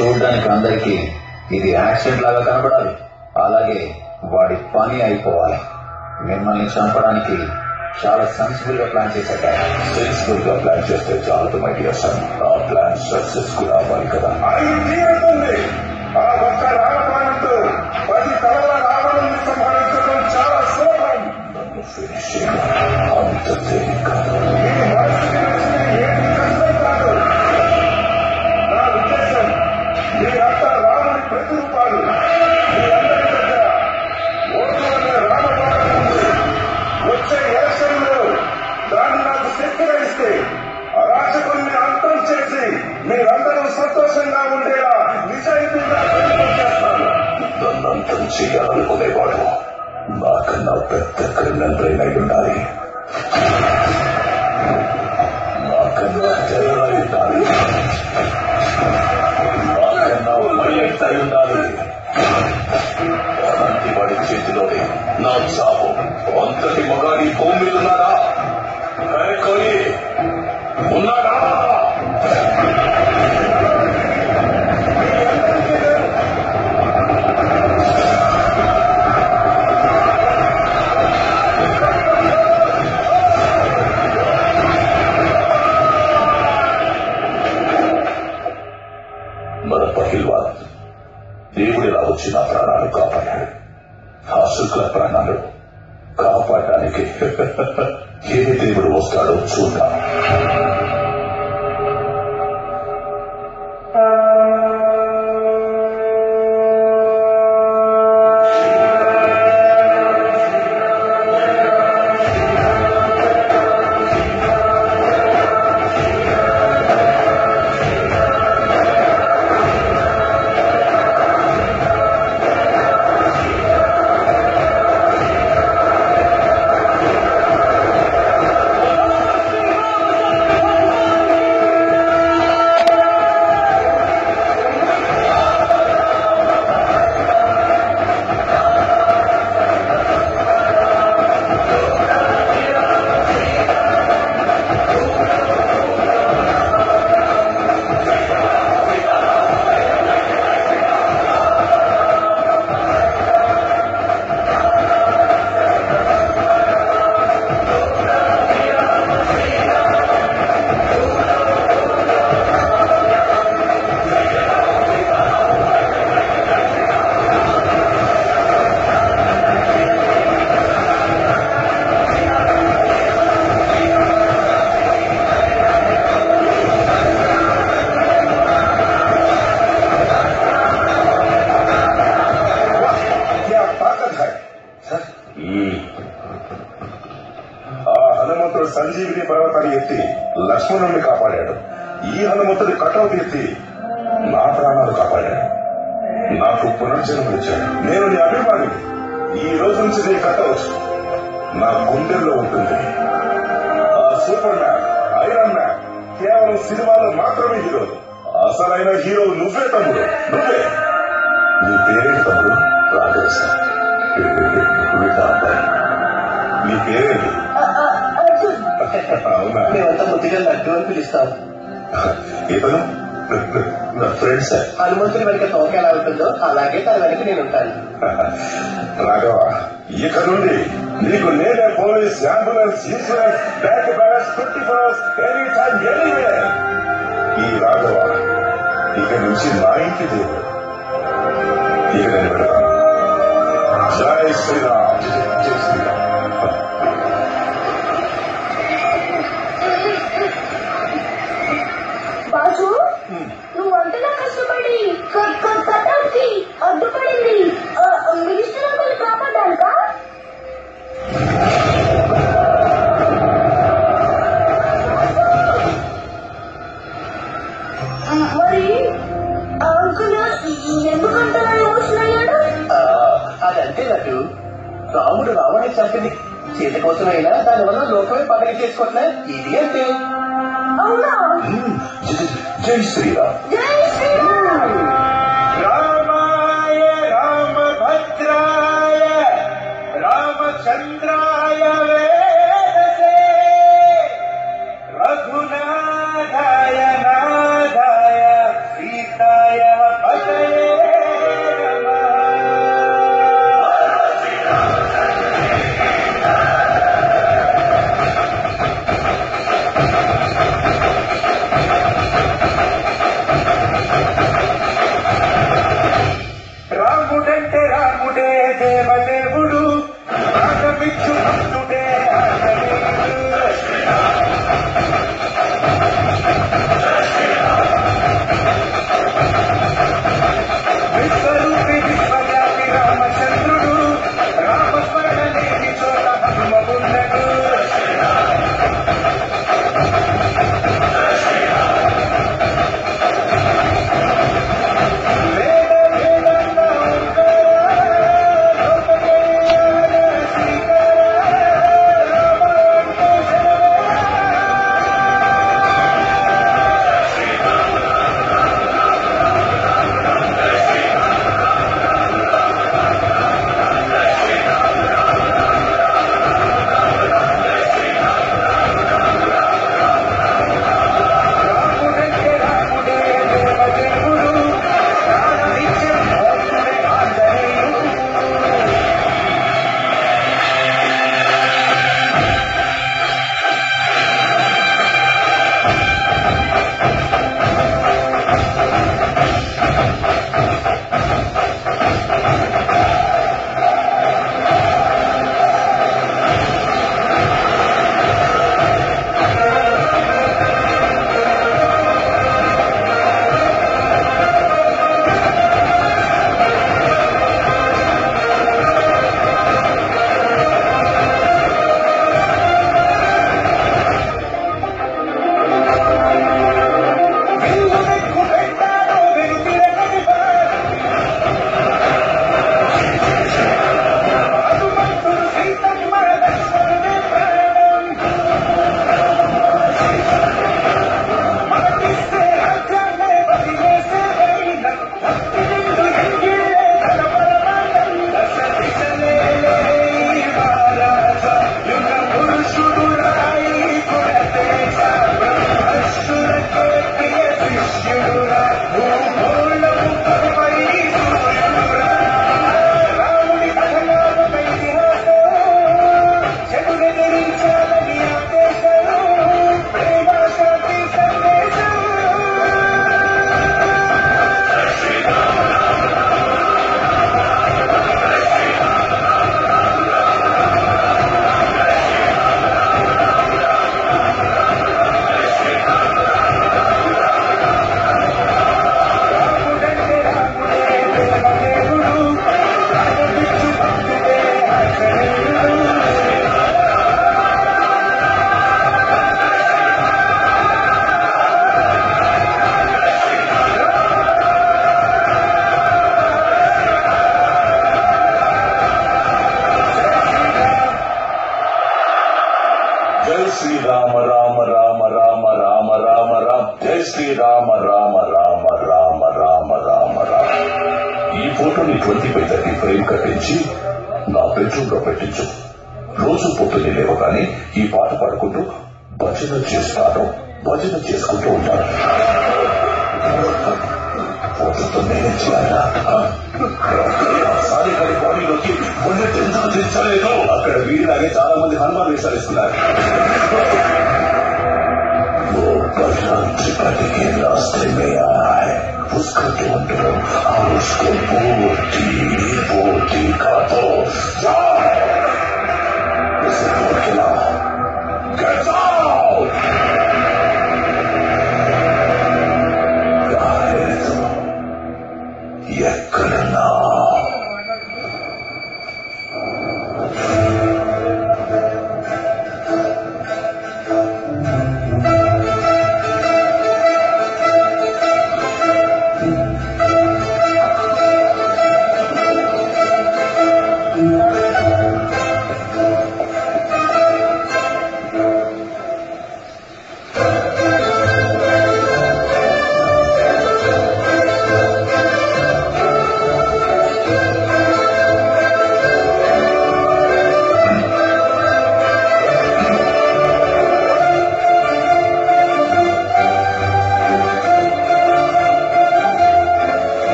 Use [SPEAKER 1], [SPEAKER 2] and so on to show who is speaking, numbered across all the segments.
[SPEAKER 1] చూడడానికి అందరికీ ఇది యాక్సిడెంట్ లాగా కనబడాలి అలాగే వాడి పని అయిపోవాలి. మిమ్మల్ని చంపడానికి చాలా సెన్సిబుల్గా ప్లాన్ చేశాక
[SPEAKER 2] సెన్సిబుల్గా ప్లాన్ చేస్తే చాలు సన్ ప్లాన్ సక్సెస్ఫుల్ అవ్వాలి కదా. అంత
[SPEAKER 3] అంత
[SPEAKER 2] ಸಿಗಾಗಿಕೊಳ್ಳೆ ಬಾಳು ಬಾಕನ್ನ ಪೆತ್ತ ಕಣ್ಣಂದ್ರೆ ನೈಗುಂಡಾರಿ ಬಾಕನ್ನ ಜಯರಾಗಿದ್ದಾರಿ ಬಾಕನ್ನ ಒಳ್ಳೆಯುಂಡಾರಿ చేతిలోనే నా చావు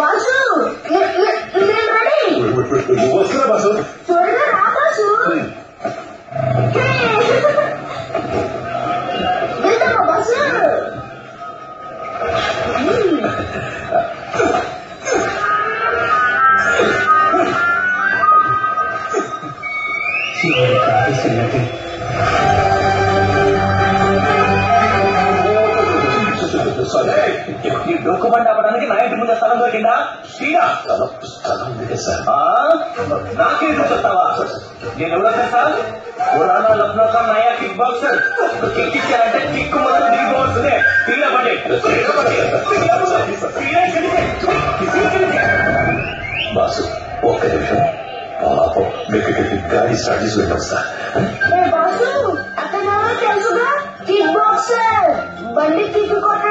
[SPEAKER 4] బాసు
[SPEAKER 2] నే-
[SPEAKER 5] నే- నేను రెడీ
[SPEAKER 6] ఈ డొక్కుబండి అవ్వడానికి నా ఇంటి ముందు స్థలం దొరికిందా శ్రీరా
[SPEAKER 2] స్థలం స్థలం ఉంది సార్
[SPEAKER 6] ఆ? నాకే చూస్తావా నేను ఎవరో తెలుసా పురాణా లక్నో కా నయా కిక్ బాక్సర్ కిక్ ఇచ్చారంటే కిక్ మొత్తం దిగిపోవచ్చునే తీయబడి
[SPEAKER 2] బాసు ఒక్క నిమిషం పాపం మీకు గాడి స్టార్ట్ చేసి వెళ్ళొస్తా
[SPEAKER 5] ఏ బాసు అతను తెలుసుగా కిక్ బాక్సర్ బండి కిక్ కొట్టడం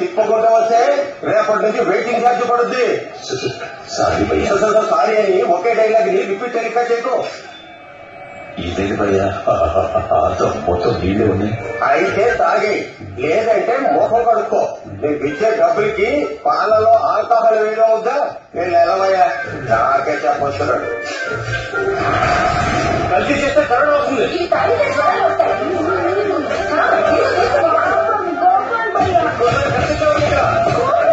[SPEAKER 7] తిప్పకుండా వస్తే రేపటి నుంచి వెయిటింగ్ ఛార్జ్ పడుద్ది.
[SPEAKER 2] సారీ భయ్యా.
[SPEAKER 7] సారీ అని ఒకే డైలాగ్ని రిపీట్ తెలియక చేయకు.
[SPEAKER 2] ఇదేంటి భయ్యా? అంత మొత్తం నీళ్ళే ఉన్నాయి.
[SPEAKER 7] అయితే తాగి లేదంటే మొహం కడుక్కో. నీకు ఇచ్చే డబ్బులకి పాలలో ఆల్కహాల్ వేయడం అవుద్దా నేను ఎలవయ్యా నాకే చెప్పొస్తున్నాడు
[SPEAKER 6] కలిసి చేస్తే కరోనా వస్తుంది
[SPEAKER 5] ఈ తాగితే జ్వరాలు వస్తాయి ఆ, ఇది తీసుకురా. గోపాల్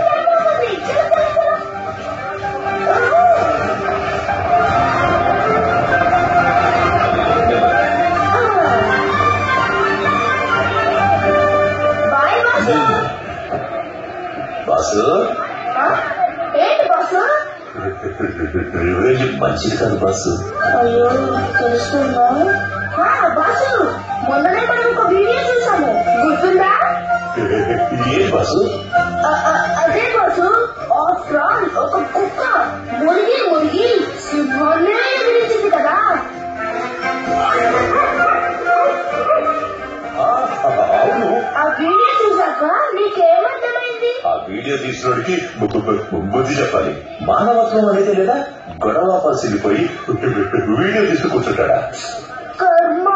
[SPEAKER 5] భయ్యా.
[SPEAKER 6] కలిసి చేయాలి ఇక్కడ.
[SPEAKER 5] కోడి కనపడుతుంది. చలో, చలో, చలో. బాయ్ బాసు
[SPEAKER 2] బాసు
[SPEAKER 5] ఆ? ఏంటి బాసు
[SPEAKER 2] రివెంజ్ మంచిది కాదు బాసు
[SPEAKER 5] అయ్యో తెలుస్తుందా ఆ, బాసు మొన్ననే మనం ఒక వీడియో చూసాము గుర్తుందా
[SPEAKER 2] ఏం బాసు
[SPEAKER 5] అ- అ- అదే బాసు ఆఫ్టర్ ఆల్ ఒక కుక్క మునిగి మునిగి సింహాన్నే ఎదిరించింది కదా
[SPEAKER 2] ఆ, అవును
[SPEAKER 5] ఆ వీడియో చూసాక నీకేమర్థమైంది
[SPEAKER 2] ఆ వీడియో తీసినోడికి బు- బు- బు- బుద్ధి చెప్పాలి మానవత్వం అనేది లేదా గొడవ పరిస్థితిపోయి వీడియో తీస్తూ కూర్చుంటాడా
[SPEAKER 5] కర్మ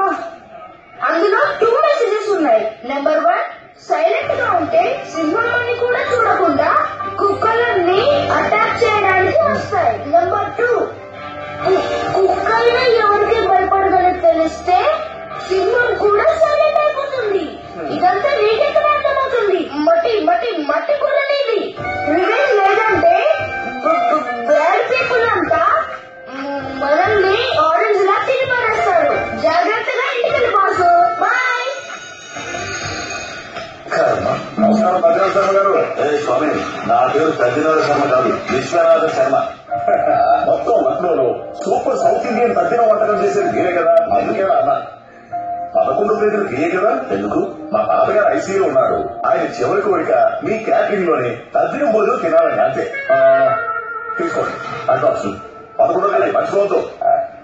[SPEAKER 5] అందులో టూ మెసేజెస్ ఉన్నాయి నెంబర్ వన్ సైలెంట్గా ఉంటే సింహంలోని కూడా చూడకుండా కుక్కలన్నీ అటాక్ చేయడానికి వస్తాయి. నెంబర్ టూ కుక్కల్ని ఎవరికి భయపడదని తెలిస్తే సింహం కూడా సైలెంట్ అయిపోతుంది. ఇదంతా నీకెక్కడ అర్థమవుతుంది? మట్టి మట్టి మట్టి కూడా నీది. రివెంజ్ లేదంటే
[SPEAKER 8] బ్యాడ్ పీపుల్ అంతా మనం స్వామి నా పేరు తద్దినాథ శర్మ కాదు విశ్వనాథ శర్మ.
[SPEAKER 2] మొత్తం లక్నోలో సూపర్ సౌత్ ఇండియన్ తద్దిన వంటకం చేసేది మీరే కదా అందుకే అన్నా. పదకొండు ప్లేటులు మీరే కదా? ఎందుకు? మా తాతగారు ఐసీలో ఉన్నారు. ఆయన చివరి కోరిక మీ క్యాటరింగ్లోనే తద్దినం భోజనం తినాలని అంతే. ఆ, తీసుకోండి. అడ్వాన్స్. పదకొండు మర్చిపోవద్దు.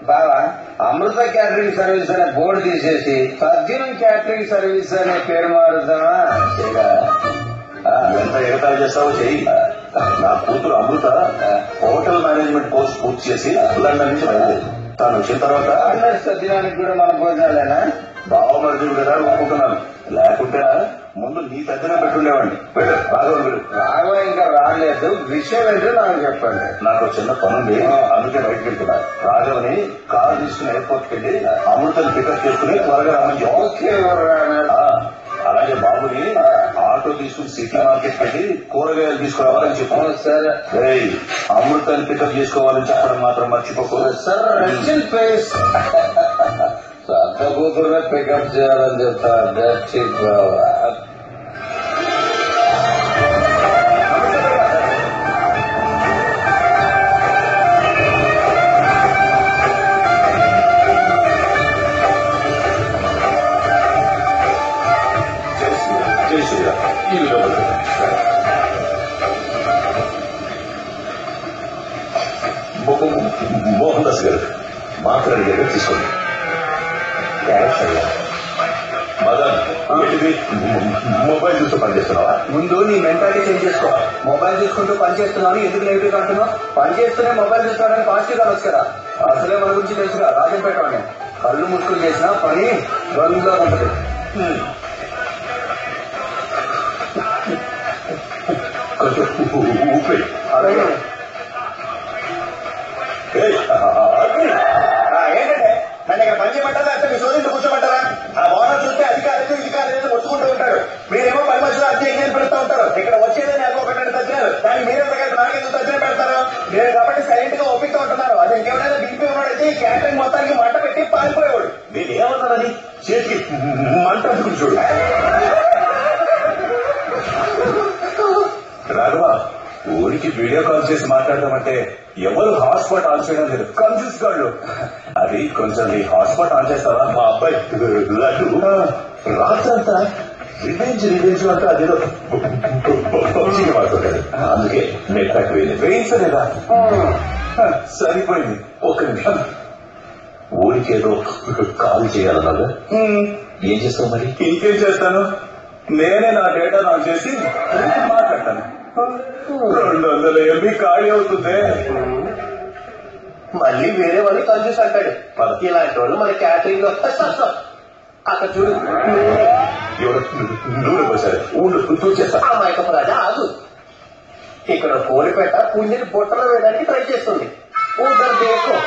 [SPEAKER 7] బావా అమృత క్యాటరింగ్ సర్వీస్ అనే బోర్డు తీసేసి సద్దినం క్యాటరింగ్ సర్వీస్ అనే పేరు
[SPEAKER 8] ఆ, ఎంత ఎగతాళి చేస్తావో చెయ్యి. నా కూతురు అమృత హోటల్ మేనేజ్మెంట్ కోర్స్ పూర్తి చేసి లండన్ నుంచి బయలుదేరి. తాను వచ్చిన తర్వాత
[SPEAKER 7] సద్దినానికి కూడా మన భోజనాలేనా?
[SPEAKER 8] బావమరుదులు కదా ఒప్పుకున్నాను లేకుంటే ముందు నీ పెద్దగా పెట్టుండేవాడిని. వెళ్ళు, బాగా వెళ్ళు.
[SPEAKER 7] రాఘవ ఇంకా రాలేదు. విషయం ఏంటో నాకు చెప్పండి.
[SPEAKER 8] నాకు చిన్న పనుంది. అందుకే బయటకు వెళ్తున్నా. రాఘవని కారు తీసుకుని ఎయిర్పోర్ట్కి వెళ్ళి అమృతని పికప్ చేసుకుని త్వరగా రమ్మని
[SPEAKER 7] ఓకే
[SPEAKER 8] అలాగే బాబుని ఆటో తీసుకుని సిటీ మార్కెట్ వెళ్ళి కూరగాయలు తీసుకురావాలని చెప్పు.
[SPEAKER 7] అవును సార్.
[SPEAKER 8] అమృతాన్ని పికప్ చేసుకోవాలని చెప్పడం మాత్రం మర్చిపోకు.
[SPEAKER 7] సార్ కూతురునే పికప్ చేయాలని చెప్తా
[SPEAKER 8] మాట్లాడి గారు తీసుకోండి క్యాష్ అయ్యా మదన్ ఏంటిది? మొ- మొబైల్ చూస్తూ పనిచేస్తున్నావా
[SPEAKER 6] ముందు నీ మెంటాలిటీ చేంజ్ చేసుకో మొబైల్ చూసుకుంటూ పని చేస్తున్నాను ఎందుకు నెగిటివ్ అంటున్నావు పని చేస్తూనే మొబైల్ చూస్తాడని పాజిటివ్గా వచ్చు కదా అసలే మన గురించి తెలుసుగా రాజంపేట అని కళ్ళు ముసుకులు చేసినా పని బంద్గా ఉంటది
[SPEAKER 8] కొంచెం ఊపి
[SPEAKER 6] అలాగే
[SPEAKER 8] ఏయ్, ఆగు.
[SPEAKER 7] ఆ, ఏంటంటే పని చేయమంటారా అంటే మీ సోదరులు కూర్చోమంటారా? ఆ ఓనర్ చూస్తే అధికారులు ఇది కాదు ఏదో వచ్చుకుంటూ ఉంటాడు మీరేమో పని మధ్యలో అధ్యక్షులు పెడతా ఉంటారు. ఇక్కడ వచ్చేదే నాకు ఒకటి రెండు తగ్గినారు దాన్ని మీరే ప్రకారం నాకెందుకు తగ్గిన పెడతారు. నేను కాబట్టి సైలెంట్గా ఒప్పిస్తూ ఉంటున్నారు. అది ఇంకేమైనా దింపి ఉన్నాడైతే ఈ క్యాటరింగ్ మొత్తానికి మంట పెట్టి పారిపోయేవాడు.
[SPEAKER 8] నేను ఏమన్నానని చేతికి మంట చూడు. రాఘవ ఊరికి వీడియో కాల్ చేసి మాట్లాడడం అంటే ఎవరు హాట్స్పాట్ ఆన్ చేయడం లేదు. కన్ఫ్యూజ్ కాళ్ళు అది కొంచెం నీ హాట్స్పాట్ ఆన్ చేస్తావా? మా అబ్బాయి. రాత్రంతా రివెంజ్ రివెంజ్ అంటే అదేదో పబ్జీకి మాట్లాడాడు అందుకే నెట్ తక్కువైంది. వెయిన్స్ లేదా సరిపోయింది. ఒక నిమిషం. ఊరికి ఏదో కాల్ చేయాలన్నాగా ఏం చేస్తావు మరి? ఇంకేం చేస్తాను? నేనే నా డేటా ఆన్ చేసి మాట్లాడతాను. రెండు వందల ఎంబీ ఖాళీ అవుతుంది.
[SPEAKER 6] మళ్ళీ వేరే వాళ్ళు కాల్ చేసి అంటాడు. ఇలాంటి వాళ్ళు మన క్యాటరింగ్లో. అక్కడ చూడు.
[SPEAKER 8] నూనె పోసారు. ఊళ్ళు చూసేస్తా
[SPEAKER 6] అమాయకపు రాజా ఆగు. ఇక్కడ కోరిపేట పుంజిని బుట్టలో వేయడానికి ట్రై చేస్తుంది. దేకో.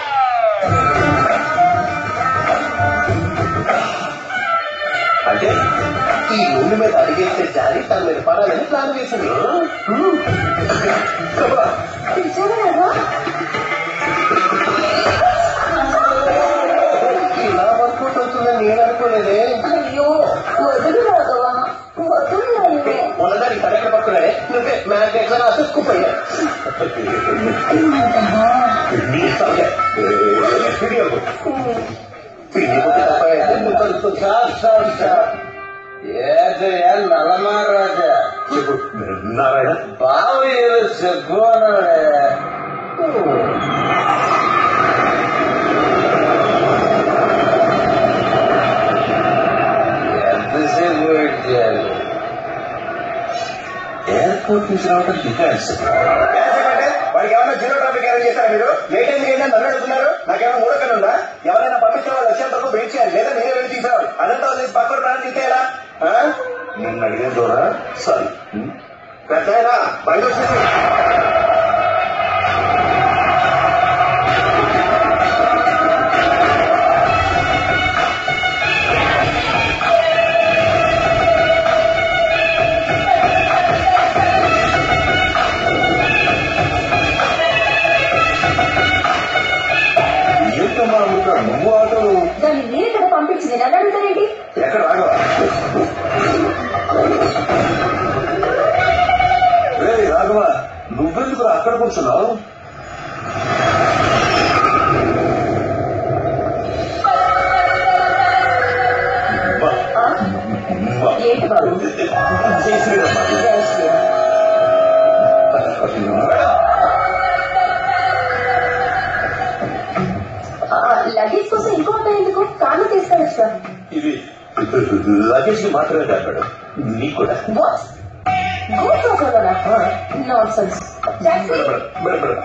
[SPEAKER 6] అంటే ఈ భూమి మీద అడిగేస్తే జారి తన మీద పడాలని ప్లాన్ వేసింది ఇలా వర్కౌట్ అవుతుందని నేను అనుకోలేదే
[SPEAKER 4] అయ్యో వదులు రాఘవా వదులు నన్ను
[SPEAKER 6] ఉన్నదానికి తగ్గ పట్టుకున్నాడే నువ్వే మ్యాచ్ ఎట్లా రాసి కుప్పయ్యా
[SPEAKER 8] నీ ఇష్టం. ఏ, వీడియో
[SPEAKER 7] నల్లమారాజా
[SPEAKER 8] చెప్పు. నారాయణ.
[SPEAKER 7] బావ ఏదో చెప్పు అన్నాడే ఎంతసేపు వెయిట్ చేయాలి
[SPEAKER 8] ఎయిర్పోర్ట్ నుంచి రావడం డిఫెన్స్
[SPEAKER 7] వాడికి ఏమైనా జీరో ట్రాఫిక్ అరేంజ్ చేశారా మీరు? లేట్ అయింది ఏంటని నన్ను అడుగుతున్నారు? నాకేమైనా మూడకం ఉందా? ఎవరైనా పంపించే వాళ్ళు వచ్చేంత వరకు వెయిట్ చేయాలి. లేదా మీరే వెళ్ళి అదంతా వదిలేసి పక్కన ప్రాణం తీసేయాలా
[SPEAKER 8] నిన్ను అడిగిన ద్వారా సారీ.
[SPEAKER 7] పెద్ద బయట వచ్చింది
[SPEAKER 8] నువ్వు ఆటలు
[SPEAKER 4] దాన్ని నేను పంపించింది. నన్ను అడుగుతారేంటి?
[SPEAKER 8] ఎక్కడ
[SPEAKER 5] అక్కడ కూర్చున్నావు జై శ్రీరామ్ బాబు.
[SPEAKER 4] జై శ్రీరామ్. ఆ, లగేజ్ కోసం ఇంకో ఎందుకు కార్లో తీసుకెళ్ళచ్చు సార్
[SPEAKER 5] ఇది లగేజ్ మాత్రమే కాదు మేడం నీకు కూడా
[SPEAKER 4] what got లోకల్లోనా not sense taxi
[SPEAKER 5] madam madam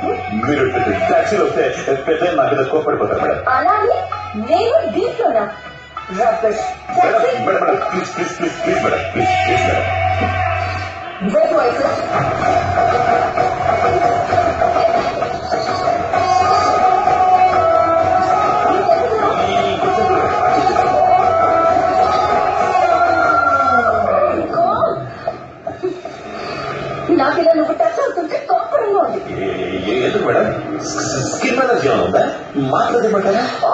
[SPEAKER 5] మీరు టాక్సీలో వస్తే పెద్ద నా మీద కోపడిపోతారు మేడం
[SPEAKER 4] అలాగే నేను దీంట్లోనా
[SPEAKER 5] rubbish madam taxi madam madam please
[SPEAKER 4] please please please madam please please madam కోపడంగా ఉంది
[SPEAKER 5] ఏ- ఏ- ఎందుకు మేడం స్కిన్ ఎలర్జీ ఏమైనా ఉందా మాట్లాడమంటారా
[SPEAKER 4] ఓ!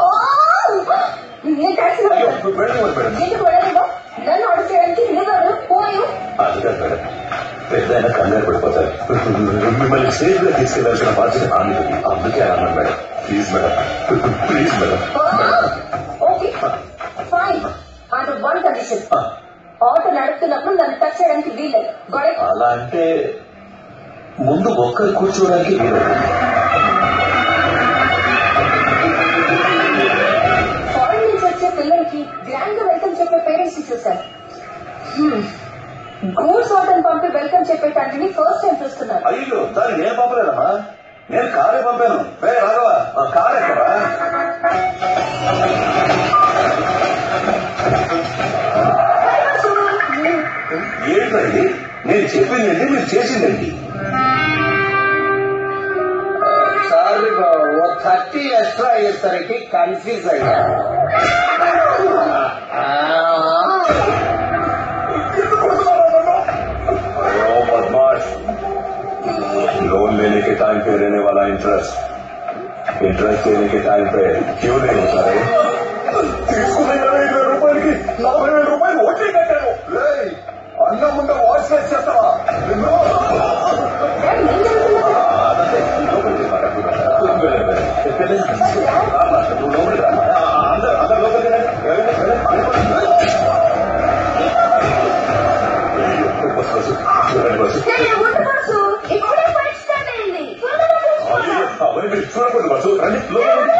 [SPEAKER 4] నేను టాక్సీ
[SPEAKER 5] అయ్యో మేడం వద్దు మేడం
[SPEAKER 4] ఎందుకు వెళ్ళలేవా నన్ను ఆర్డర్ చేయడానికి నువ్వు పోయి
[SPEAKER 5] అది కాదు మేడం పెద్ద అయినా కంగారు పడిపోతారు మిమ్మల్ని సేఫ్గా తీసుకెళ్ళాల్సిన బాధ్యత నా మీద ఉంది. అందుకే అలా అన్నాను madam please madam please madam
[SPEAKER 4] okay fine under one condition auto నడుపుతున్నప్పుడు నన్ను టచ్ చేయడానికి వీలేదు గొడవ
[SPEAKER 5] అలా అంటే ముందు ఒక్కరు కూర్చోవడానికి వీలవుతుంది
[SPEAKER 4] ఫారెన్ నుంచి వచ్చే పిల్లలకి గ్రాండ్గా వెల్కమ్ చెప్పే పేరెంట్స్ని చూశాను గూడ్స్ ఆటోని పంపి వెల్కమ్ చెప్పే తండ్రిని ఫస్ట్ టైం చూస్తున్నారు.
[SPEAKER 5] అయ్యో దాన్ని నేను పంపలేదమ్మా. నేను కారే పంపాను. రే రాఘవ ఆ కార్ ఎక్కడా? ఏంటండి నేను చెప్పిందండి మీరు చేసిందండి.
[SPEAKER 9] బాబు ఓ థర్టీ ఎక్స్ట్రా అయ్యేసరికి కన్ఫ్యూజ్ అయ్యా
[SPEAKER 5] ओ बदमाश लोन लेने के टाइम पे रहने वाला इंटरेस्ट इंटरेस्ट देने के टाइम पे क्यों नहीं होता है
[SPEAKER 8] తీసుకున్న ఇరవై ఐదు వేల రూపాయలకి నలభై వేల రూపాయలు వడ్డీ కట్టాను రేయ్, అన్నం ముందు వాష్ చేసి
[SPEAKER 5] చూడకూడదు బస్సు రండి.
[SPEAKER 2] లోపల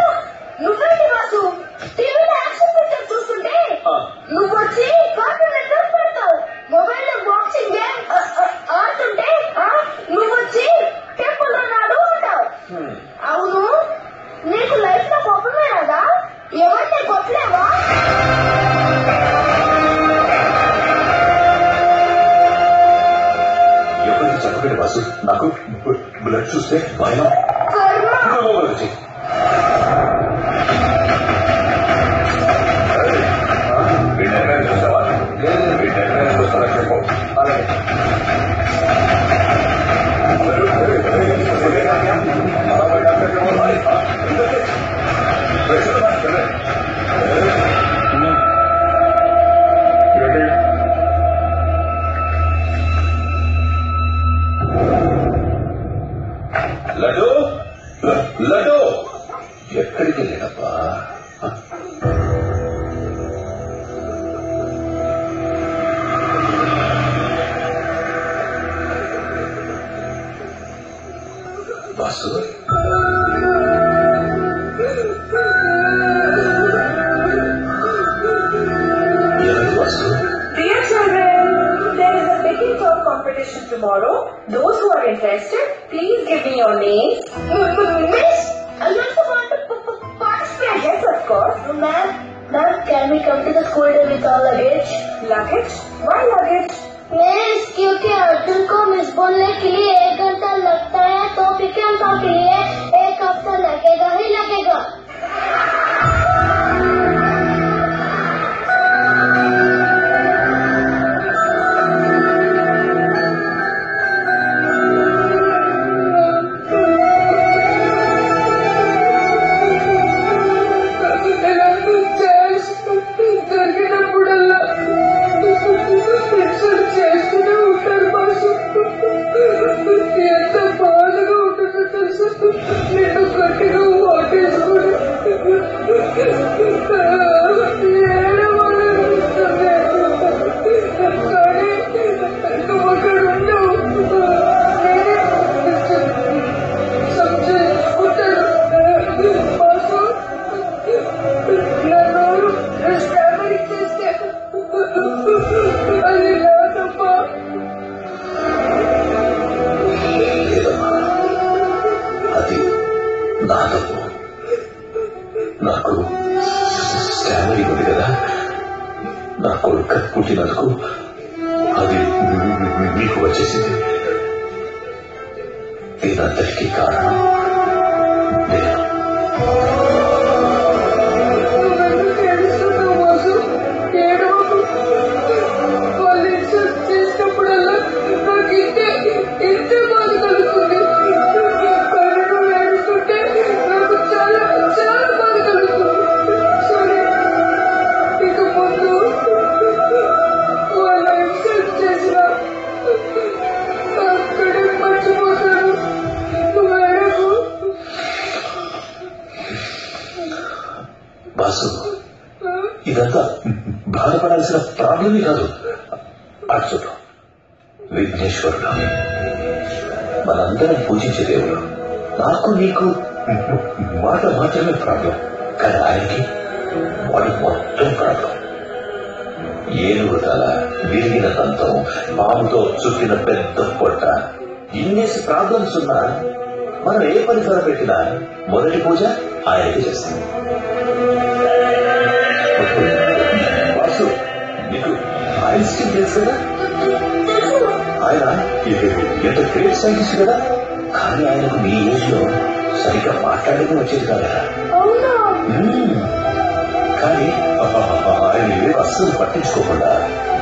[SPEAKER 2] పట్టించుకోకుండా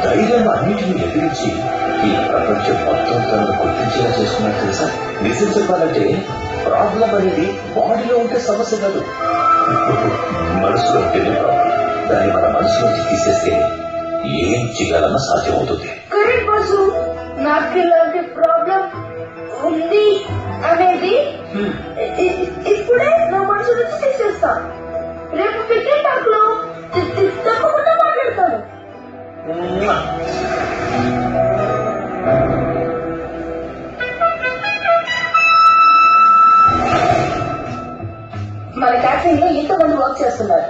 [SPEAKER 2] ధైర్యంగా అన్నిటిని ఎదిరించి ఈ ప్రపంచం మొత్తం తనను గుర్తించేలా చేసుకున్నారు తెలుసా? నిజం చెప్పాలంటే ప్రాబ్లం అనేది బాడీలో ఉంటే సమస్య కాదు. మనసులో ఉంటేనే ప్రాబ్లం దాన్ని మన మనసు నుంచి తీసేస్తే ఏం చేయాలన్నా సాధ్యమవుతుంది.
[SPEAKER 4] నాకు ఇలాంటి ప్రాబ్లం ఉంది అనేది ఇప్పుడే నా మనసు నుంచి తీసేస్తా. రేపు క్రికెట్ టాక్లో తప్పకుండా మన క్యాటరింగ్లో ఇంతమంది వర్క్ చేస్తున్నారు.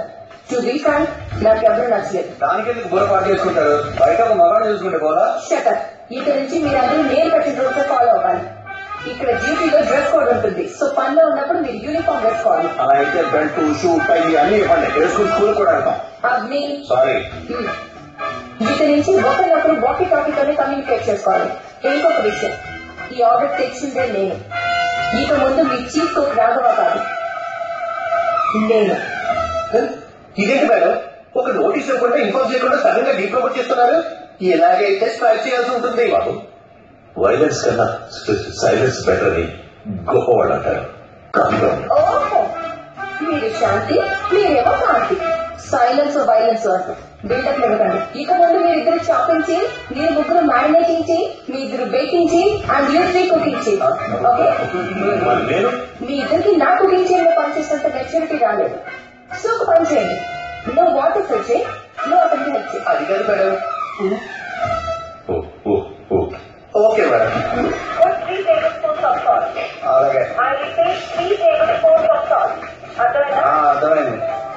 [SPEAKER 4] టు బీ ఫ్రాంక్ నాకు ఎవరు నచ్చలేదు.
[SPEAKER 6] దానికి ఎందుకు బుర్రపాటు చేసుకుంటారు? బయట ఒక మగాడు చూసుకుంటే పోలా?
[SPEAKER 4] షటర్ ఇక నుంచి మీరందరూ నేను పెట్టిన రూల్స్ ఫాలో అవ్వాలి. ఇక్కడ డ్యూటీలో డ్రెస్ కోడ్ ఉంటుంది. సో పనిలో ఉన్నప్పుడు మీరు యూనిఫామ్ వేసుకోవాలి.
[SPEAKER 6] అలా అయితే బెల్ట్ షూ టై అన్ని ఇవ్వండి. వేసుకుని స్కూల్ కూడా వెళ్తాం.
[SPEAKER 4] అగ్ని
[SPEAKER 6] సారీ
[SPEAKER 4] వీటి నుంచి ఒకరినొకరు వాకి టాకీతోనే కమ్యూనికేట్ చేసుకోవాలి. ఇంకొక విషయం ఈ ఆర్డర్ తెచ్చిందే నేను. ఇక ముందు మీ చీఫ్ కుక్ రాఘవ కాదు నేను.
[SPEAKER 7] ఇదేంటి మేడం? ఒక నోటీస్ ఇవ్వకుండా ఇన్ఫార్మ్ చేయకుండా సడన్గా డీప్రమోట్ చేస్తున్నారు? ఇలాగైతే స్ట్రైక్ చేయాల్సి ఉంటుంది బాబు.
[SPEAKER 2] వైలెన్స్ కన్నా సైలెన్స్ బెటర్ అని గొప్పవాళ్ళు అంటారు.
[SPEAKER 4] మీరు శాంతి మీరేమో శాంతి సైలెన్స్ వైలెన్స్ అంటారు బిల్డప్ ఇవ్వకండి ఇక ముందు మీరు ఇద్దరు షాపింగ్ చేయి మీరు ముగ్గురు మ్యారినేటింగ్ చేయి మీ ఇద్దరు బేకింగ్ చేయి అండ్ యూ త్రీ కుకింగ్ చేయి. ఓకే
[SPEAKER 2] మరి నేను?
[SPEAKER 4] మీ ఇద్దరికి నా కుకింగ్ చేయడంలో పనిచేసేంత మెచ్యూరిటీ రాలేదు. సో ఒక పని చేయండి. నో వాటర్ ఫిల్ చేయి నో అతనికి హెల్ప్ చేయి.
[SPEAKER 7] అది కాదు
[SPEAKER 2] madam. Oh oh
[SPEAKER 7] oh. Okay
[SPEAKER 4] madam. Three tablespoons of salt
[SPEAKER 6] అలాగే.
[SPEAKER 4] I repeat three tablespoons of salt అర్థమైందా.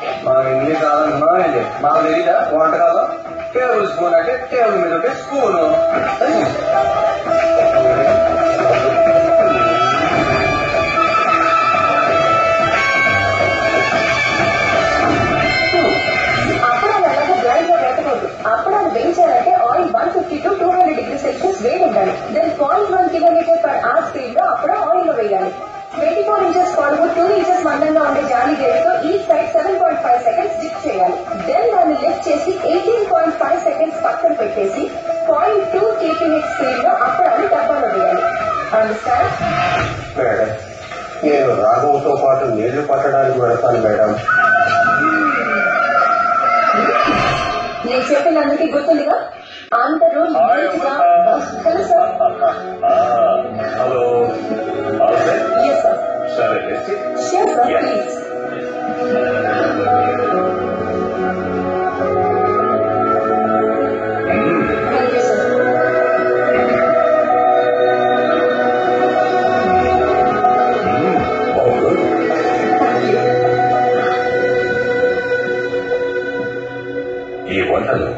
[SPEAKER 6] ఆ, అర్థమైంది మనం ఇంగ్లీష్ కాదనుకున్నామండి మాకు తెలీదా వంటకాలం టేబుల్ స్పూన్ అంటే టేబుల్ మీద ఉంటే స్పూన్.
[SPEAKER 4] అప్పడాలు అలాగే బ్లైండ్గా పెట్టకూడదు అప్పడాలు వేయించాలంటే oil one fifty to two hundred degree Celsius వేడి ఉండాలి then point one kilometre per hour స్పీడ్లో అప్పుడు ఆయిల్లో వేయాలి. ట్వంటీ ఫోర్ ఇంచెస్ పొడవు టూ ఇంచెస్ మందంగా ఉండే జాలి గేరుతో ఈ side seven point five seconds dip చేయాలి. దెన్ దాన్ని లిఫ్ట్ చేసి ఎయిటీన్ పాయింట్ ఫైవ్ సెకండ్స్ పక్కన పెట్టేసి పాయింట్ టూ కేపీహెచ్ స్పీడ్లో అప్పడాలు డబ్బాలో వేయాలి. అండర్స్టాండ్
[SPEAKER 7] మేడం నేను రాఘవతో పాటు నీళ్ళు పట్టడానికి వెళతాను మేడం.
[SPEAKER 4] నేను చెప్పినందుకు గుర్తుందిగా? అందరూ హలో. సార్
[SPEAKER 2] హలో ఈ వంటలు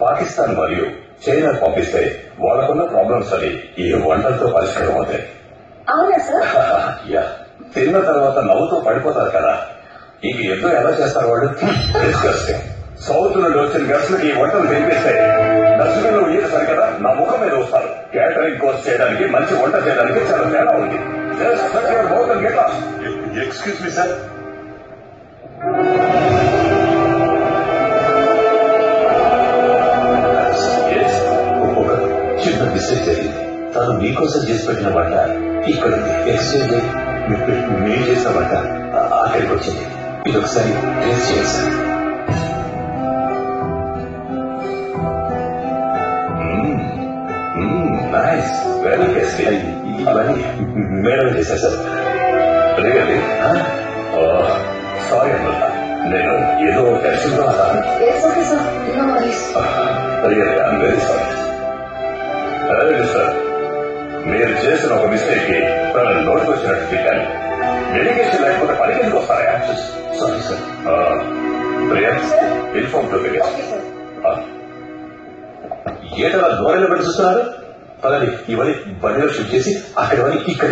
[SPEAKER 2] పాకిస్తాన్ మరియు చైనా పంపిస్తే వాళ్ళకున్న ప్రాబ్లమ్స్ అని ఈ వంటలతో పరిష్కారం అవుతాయి తిన్న తర్వాత నవ్వుతూ పడిపోతారు కదా. ఇంక యుద్ధం ఎలా చేస్తారు వాళ్ళు? డిస్కస్టింగ్
[SPEAKER 8] సౌత్ నుండి వచ్చిన గెస్ట్లకి ఈ వంటలు తినిపిస్తే డస్ట్బిన్లో ఈత సరికదా? నా ముఖం మీద వస్తారు. క్యాటరింగ్ కోర్స్ చేయడానికి మంచి వంట చేయడానికి చాలా తేడా ఉంది.
[SPEAKER 10] ఎక్స్క్యూజ్ మీ సార్
[SPEAKER 2] చిన్న మిస్టేక్ జరిగింది. తాను మీకోసం చేసి పెట్టిన వంట ఇక్కడ ఎక్స్చేంజ్ మీరు చేసిన వంట ఆ- అక్కడికి వచ్చింది ఇది ఒకసారి టేస్ట్ చేయండి సార్
[SPEAKER 8] నైస్ వెరీ టేస్టీ
[SPEAKER 2] అవన్నీ మేడం చేశారు సార్
[SPEAKER 8] రియల్లీ సారీ అన్నమాట నేను ఏదో టెన్షన్తో అన్నాను
[SPEAKER 4] It's okay, sir. No worries.
[SPEAKER 8] Really I'm very sorry అదే సార్ మీరు చేసిన ఒక మిస్టేక్కి తన నోటికి వచ్చినట్టు తిట్టాను డెడికేషన్ లేకపోతే పనికి ఎందుకు వస్తారా? Sorry sir
[SPEAKER 4] Priya inform
[SPEAKER 2] to దూరంలో పెట్టి చూస్తున్నారు? పదండి ఇవన్నీ బండిలో షిఫ్ట్ చేసి అక్కడ ఇవన్నీ ఇక్కడ.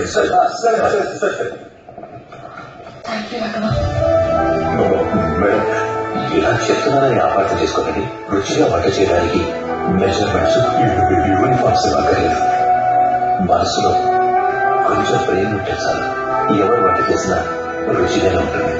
[SPEAKER 2] మేడం ఇలా చెప్తున్నానని ఆపార్థం చేసుకోకండి. రుచిగా వంట చేయడానికి మెజర్మెంట్స్ యూనిఫామ్స్ ఇవ్వక్కర్లేదు మనసులో కొంచెం ప్రేమ ఉంటే చాలు ఎవరు వంట చేసినా రుచిగానే ఉంటుంది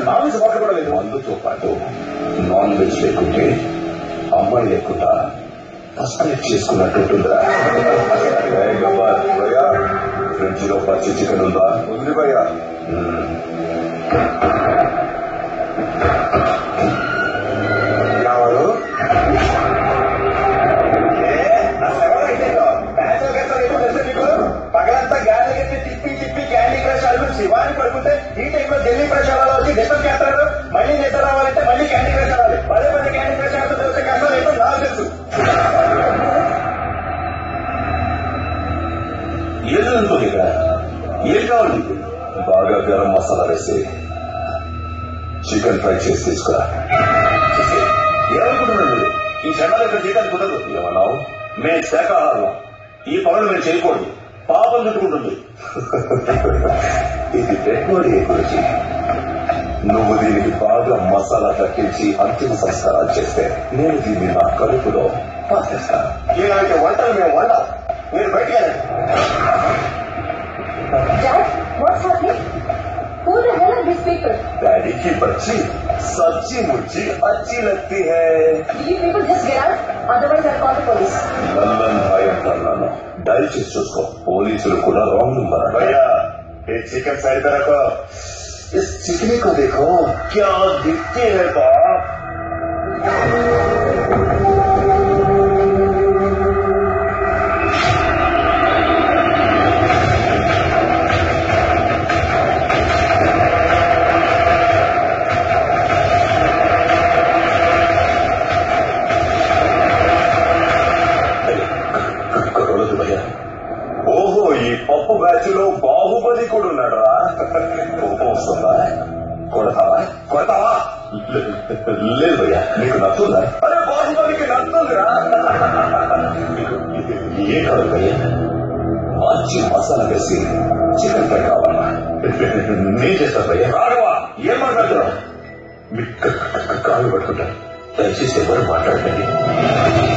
[SPEAKER 8] నాన్ వెజ్ వాటర్ కూడా లేదు.
[SPEAKER 2] మందుతో పాటు నాన్ వెజ్ లేకుంటే అమ్మాయి లేకుండా పసనెట్ చేసుకున్నట్టు ఉంటుందా ఫ్రిడ్జ్లో పచ్చి చికెన్ ఉందా?
[SPEAKER 8] ఉంది భయ్యా.
[SPEAKER 7] పగలంతా గాలి తిప్పి తిప్పి క్యాండీ క్రష్ ఆడు శివాని పడుకుంటే ఈ టైంలో ఢిల్లీ వచ్చి డిస్టర్బ్ చేస్తారు మళ్ళీ నిద్ర రావాలంటే మళ్ళీ క్యాండీ క్రష్ ఆడాలి పదే పదే క్యాండీ క్రష్ ఆడుతూ వస్తే కష్టాలు ఏంటో నాకు తెలుసు
[SPEAKER 2] ఏదంతో ఇక్కడ ఏం కావాలి? బాగా గరం మసాలా వేసి చికెన్ ఫ్రై చేసి తీసుకురా.
[SPEAKER 8] మీరు? ఈ జనాలు ఇక్కడ చేయడానికి కుదరదు.
[SPEAKER 2] ఏమన్నావు?
[SPEAKER 8] మేము శాఖాహారం. ఈ పనులు మేము చేయకూడదు. పాపం చుట్టుకుంటుంది
[SPEAKER 2] ఇది పెట్టుబడి గురించి? నువ్వు దీనికి బాగా మసాలా తగ్గించి అంతిమ సంస్కారాలు చేస్తే నేను దీన్ని నా కడుపులో పాటిస్తాను
[SPEAKER 7] ఇలాంటి వంటలు మేము వండాం మీరు బయటికి వెళ్ళండి
[SPEAKER 4] Dad, what's happening? Who the hell are these people?
[SPEAKER 2] Daddy की बच्ची सच्ची मुच्ची अच्छी लगती है
[SPEAKER 4] Do you people just get out? Otherwise, I'll call the police.
[SPEAKER 2] Lallan भाई అంటున్నాను దయచేసి చూసుకో పోలీసులు కూడా రాంగ్ నెంబర్
[SPEAKER 8] भैया ये चिकन साइड पे रखो
[SPEAKER 2] इस चिकने को देखो।
[SPEAKER 8] क्या दिखती हैं बाप?
[SPEAKER 2] భయ్యా నీకు నచ్చుందా
[SPEAKER 8] అరే బాహుబలికి నచ్చుందిరా
[SPEAKER 2] మీకు ఏ కాదు భయ్యా మంచి మసాలా వేసి చికెన్ ఫ్రై కావాలా నేను చేస్తా భయ్యా
[SPEAKER 8] రాఘవా ఏం మాట్లాడుతున్నావు
[SPEAKER 2] మీ క- క- కాళ్ళు పట్టుకుంటాను దయచేసి ఎవరు మాట్లాడకండి
[SPEAKER 8] ఈ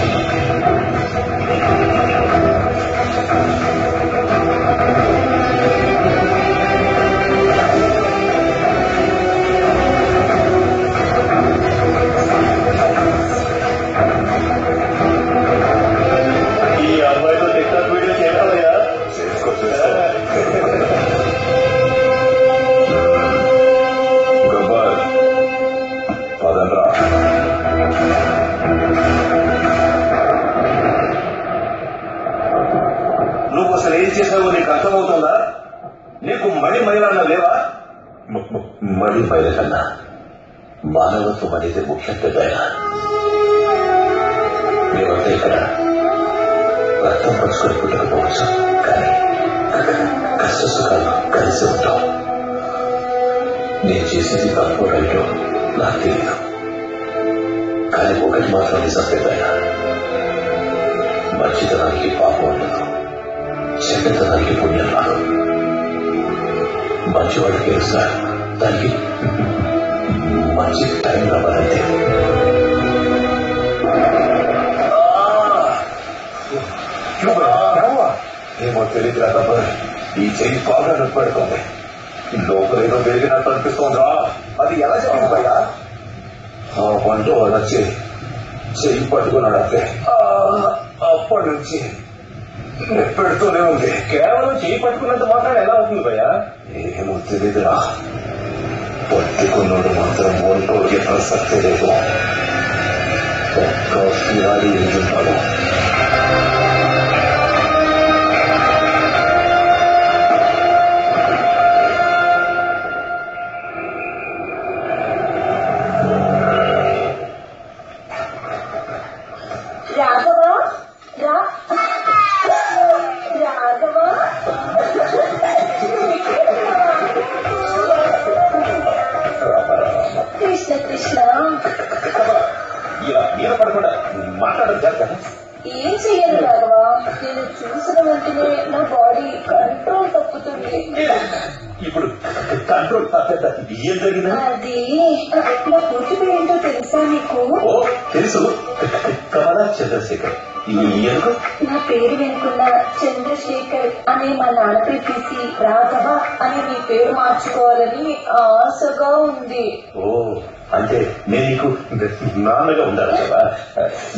[SPEAKER 8] నీకు
[SPEAKER 7] నాన్నగా ఉండాలి కదా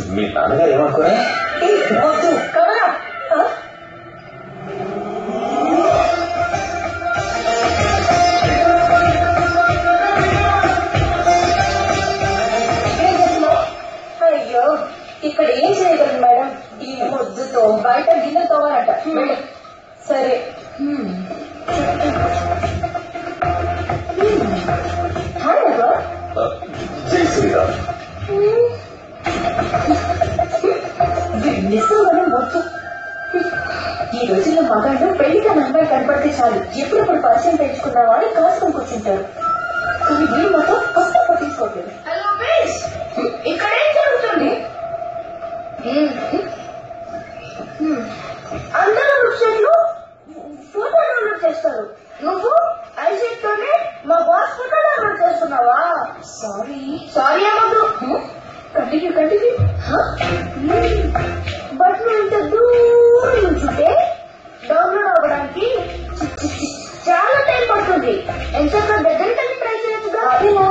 [SPEAKER 7] మీ నాన్నగారు ఏమనుకోరా
[SPEAKER 4] ఏ, వద్దు కమలా ఆ? ఏం చేస్తున్నావ్? అయ్యో ఇక్కడ ఏం చేయగలను మేడం ఈ ముద్దుతో బయట గిన్నె తోవాలట వెళ్ళు. సరే హ్మ్. హ్మ్. హాయ్ అవ్వ.
[SPEAKER 7] జై శ్రీరామ్
[SPEAKER 4] నిజంగానే మొత్తం ఈ రోజుల్లో మగాళ్ళు పెళ్ళిగా అమ్మాయి కనపడితే చాలు. ఎప్పుడప్పుడు పరిచయం పెంచుకున్నావా అని కాసుకొని కూర్చుంటారు. కానీ వీళ్ళు మాత్రం అస్సలు పట్టించుకోవట్లేదు హలో ఇక్కడ ఏం జరుగుతుంది? అందరూ వెబ్సైట్లు ఫోటో డౌన్లోడ్ చేస్తారు. నువ్వు? ఐసెట్ తోనే మా బాస్ ఫోటో డౌన్లోడ్ చేస్తున్నావా? సారీ సారీ అవ్వదు కంటిన్యూ కంటిన్యూ బట్ నువ్వు ఇంత దూరం నుంచుంటే డౌన్లోడ్ అవ్వడానికి చాలా టైం పడుతుంది. ఎంచక్క దగ్గరికి వెళ్ళి ట్రై చేయొచ్చుగా? అదేలా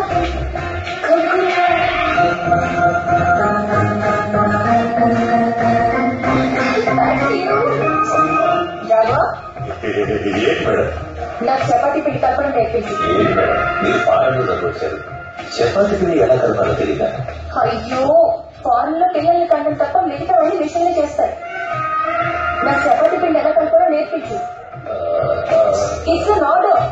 [SPEAKER 4] జాగో
[SPEAKER 7] ఏంటి మేడం?
[SPEAKER 4] నాకు చపాతీ పిండి కలపడం నేర్పించు.
[SPEAKER 7] ఏంటి మేడం మీరు ఫారెన్లో వచ్చారు చపాతి పిండి ఎలా కలపాలో తెలియదా
[SPEAKER 4] అయ్యో ఫారెన్లో పిల్లల్ని కండం తప్ప మిగతావన్నీ విషయంలో చేస్తారు. నాకు చపాతీ పిండి ఎలా కలపాలో నేర్పించు. ఇట్స్ అన్ ఆర్డర్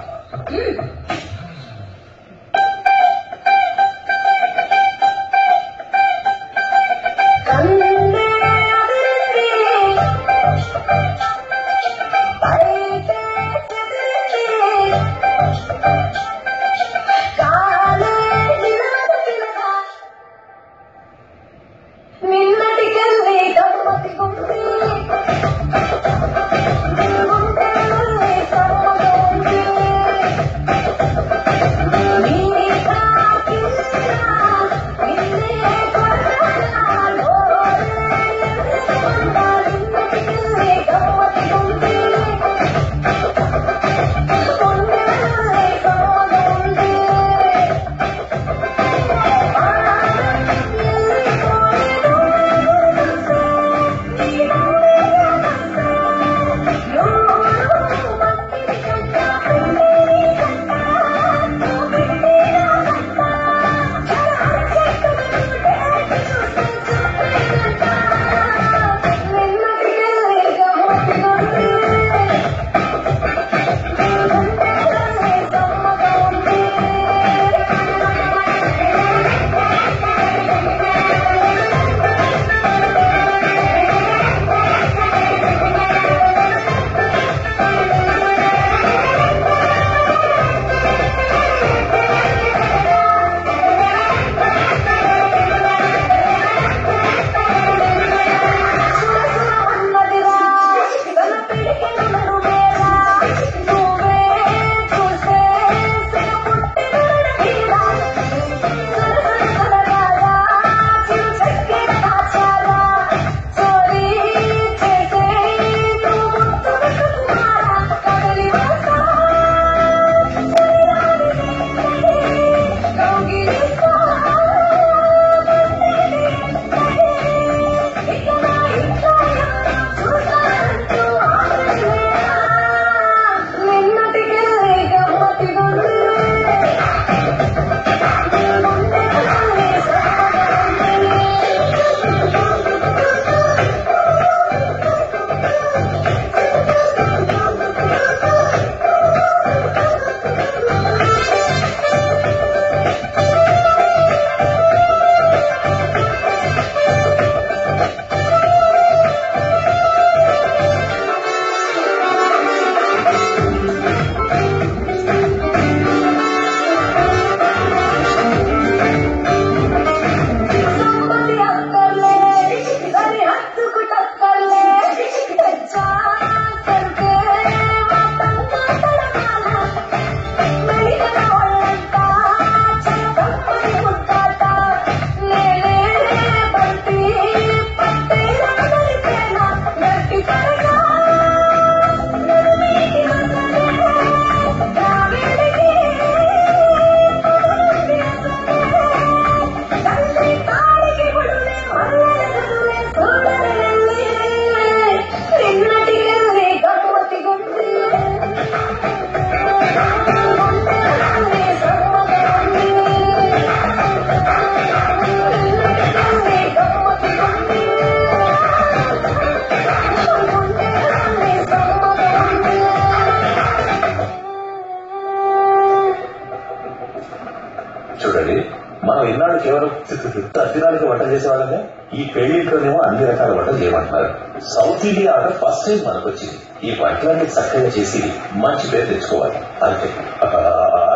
[SPEAKER 2] తద్దినానికి వంట చేసేవాళ్ళమే ఈ పెళ్ళింట్లోనేమో అన్ని రకాల వంటలు చేయమంటున్నారు. South India order first time మనకు వచ్చింది ఈ వంటలన్నీ చక్కగా చేసి మంచి పేరు తెచ్చుకోవాలి. అంతే.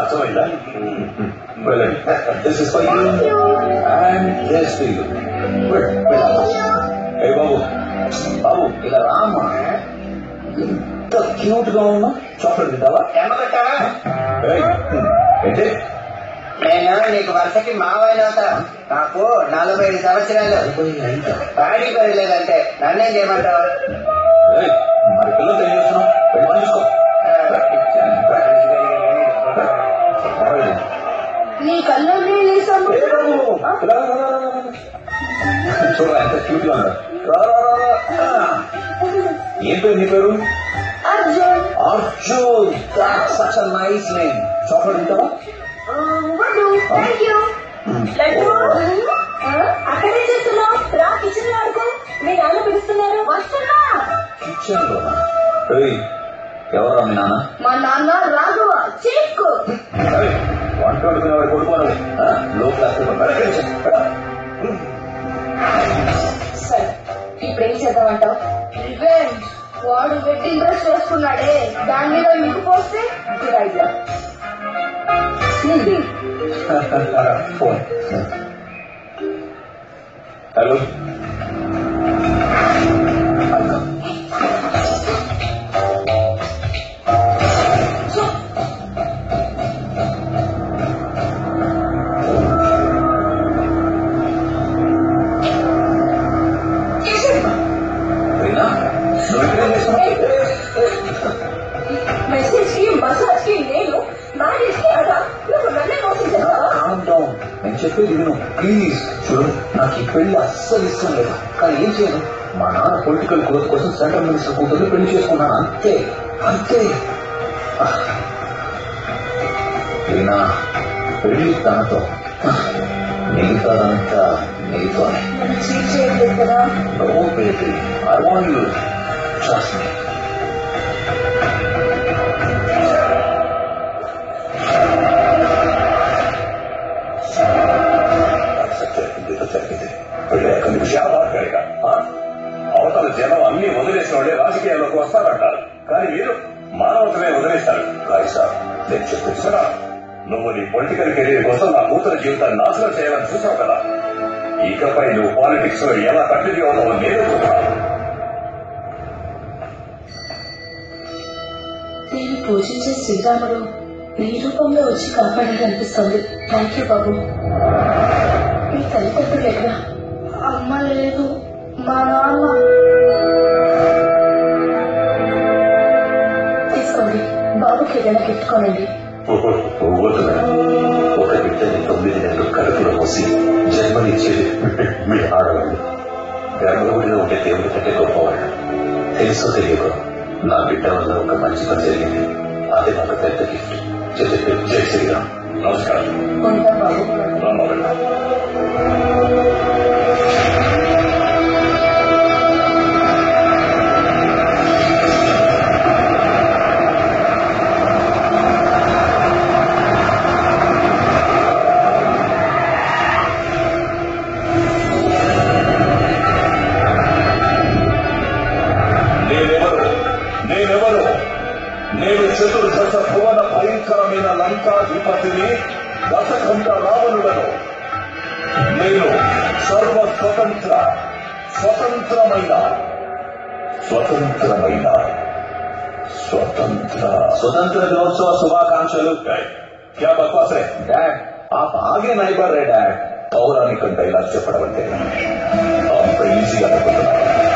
[SPEAKER 2] అర్థమైందా? బాబు. బాబు ఇలా రామ్మా. ఎంత క్యూట్గా ఉన్నా? చాక్లెట్ తింటావా? ఏంటి?
[SPEAKER 7] నేను నీకు వరుసకి మావైన నాకు నలభై ఐదు సంవత్సరాలు పాడి పడలేదంటే నన్నేం చేయమంటావా?
[SPEAKER 2] మరి పిల్లలు ఏం.
[SPEAKER 4] నీ కళ్ళు
[SPEAKER 2] ఏ పేరు నీ పేరు?
[SPEAKER 4] Arjun.
[SPEAKER 2] Arjun. Such nice name chocolate తింటావా?
[SPEAKER 4] లడ్డు ఆ, అక్కడే చేస్తున్నావు? రా కిచెన్లో ఆడుకో. మీ నాన్న పిలుస్తున్నారు వస్తున్నా.
[SPEAKER 2] కిచెన్లో? ఎవరా మీ నాన్న?
[SPEAKER 4] మా నాన్న రాఘవ చీక్కు
[SPEAKER 2] వంట వండుకునే వాడు కొడుకోవాలి లో క్లాస్
[SPEAKER 4] సరే ఇప్పుడు ఏం చేద్దామంటావు? రివెంజ్ వాడు వెడ్డింగ్ డ్రెస్ వేసుకున్నాడే. దాని మీద మీకు పోస్తే
[SPEAKER 2] good idea Nanti, hantar ke
[SPEAKER 4] arah phone. Halo, halo. నేను
[SPEAKER 2] చెప్పేది విను ప్లీజ్ చూడు నాకు ఈ పెళ్ళి అస్సలు ఇష్టం లేదు. కానీ ఏం చేయను మా నాన్న పొలిటికల్ గ్రోత్ కోసం సెంట్రల్ మినిస్టర్ కూతుర్ని పెళ్ళి చేసుకున్నాను. అంతే అంతే. రీనా పెళ్ళి తనతో. మిగతాదంతా నీతో
[SPEAKER 4] నన్ను చీట్ చేయలేదు కదా.
[SPEAKER 2] No baby I want
[SPEAKER 8] you trust me వదిలేసిన వాళ్ళే రాజకీయాల్లోకి వస్తారంటారు? కానీ మీరు మానవతమే వదిలేశారు రాయి సార్ నేను చెప్పేసారా నువ్వు నీ పొలిటికల్ కెరీర్ కోసం నా కూతురు జీవితాన్ని నాశనం చేయాలని చూసావు కదా? ఇకపై నువ్వు పాలిటిక్స్లో ఎలా కంటిన్యూ అవుతావో నేను చూస్తాను.
[SPEAKER 5] నేను పూజించే శ్రీరాముడు నీ రూపంలో వచ్చి కాపాడాడు అనిపిస్తుంది. థ్యాంక్ యూ బాబు. మీ తల్లిదండ్రులు ఎక్కడ?
[SPEAKER 4] అమ్మ లేదు మా నాన్న.
[SPEAKER 2] మోసి జన్మనిచ్చేది మీ ఆడవాళ్ళు గర్భగుడిలో ఉండే దేవుడి కంటే గొప్పవాళ్ళు తెలుసో తెలియకో నా బిడ్డ వల్ల ఒక మంచి పని జరిగింది అది నాకు పెద్ద గిఫ్ట్ చెప్పి జై శ్రీరామ్
[SPEAKER 8] నమస్కారం దశకంఠ రావణుడను నేను సర్వ స్వతంత్ర స్వతంత్రమైన స్వతంత్రమైన స్వతంత్ర.
[SPEAKER 2] స్వతంత్ర దినోత్సవ శుభాకాంక్షలు.
[SPEAKER 8] క్యా బక్వాస్ హై
[SPEAKER 2] డాడ్ ఆప్ ఆగే నైబర్ రే డాడ్. పౌరాణిక డైలాగ్ చెప్పడం అంటే అంత ఈజీ అనుకుంటున్నాను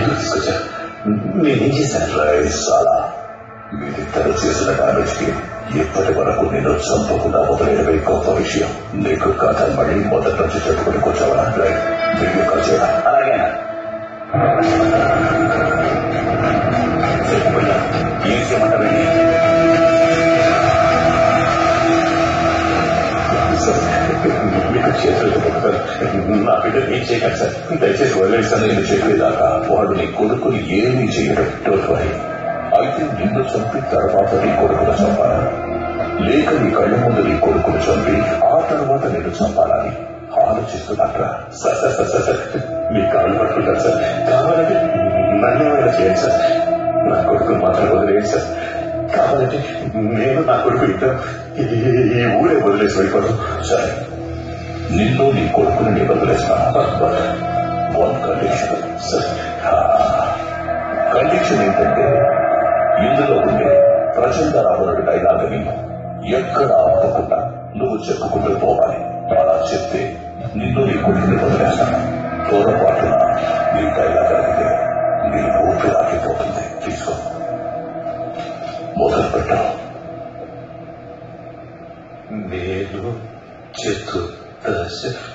[SPEAKER 2] ఎందుకు తీసుకొచ్చారు నేనేం చేశాను.
[SPEAKER 8] రైసాలా మీరిద్దరు చేసిన డామేజ్కి ఇప్పటి వరకు నేను చంపకుండా మొదలైనవి గొప్ప విషయం నీకు కథ మళ్ళీ మొదటి నుంచి చెప్పుకుని కూర్చోవా
[SPEAKER 2] దయచేసి వదిలేస్తాను నేను చెప్పేదాకా వాడు నీ కొడుకుని ఏమీ చేయడం డోంట్ అయితే నిన్ను చంపి తర్వాత నీ కొడుకును చంపాలా? లేక నీ కళ్ళ ముందు నీ కొడుకును చంపి ఆ తర్వాత నేను చంపాలని ఆలోచిస్తున్నట్రా? Sir sir sir sir sir. మీ కాళ్ళు పట్టుకుంటారు సార్. కావాలంటే నన్ను ఏమైనా చేయండి సార్. నా కొడుకును మాత్రం వదిలేయండి సార్. కావాలంటే నేను నా కొడుకు ఇద్దరు ఈ ఊరే వదిలేసి వెళ్ళిపోతాం సరే. నిన్ను నీ కొడుకుని నేను వదిలేస్తాను. వన్ కండిషన్ కండిషన్ ఏంటంటే ఇందులో ఉండే ప్రచండ రావణుడి డైలాగ్ అని ఎక్కడ ఆపకుండా నువ్వు చెప్పుకుంటూ పోవాలి. అలా చెప్తే నిన్ను నీ కొడుకుని వదిలేస్తాను. పొరపాటున నీ డైలాగ్ అడిగితే నీ ఊపిరి ఆగిపోతుంది. తీసుకో. మొదలు పెట్టావు. నేను చతుర్దశ చెప్పు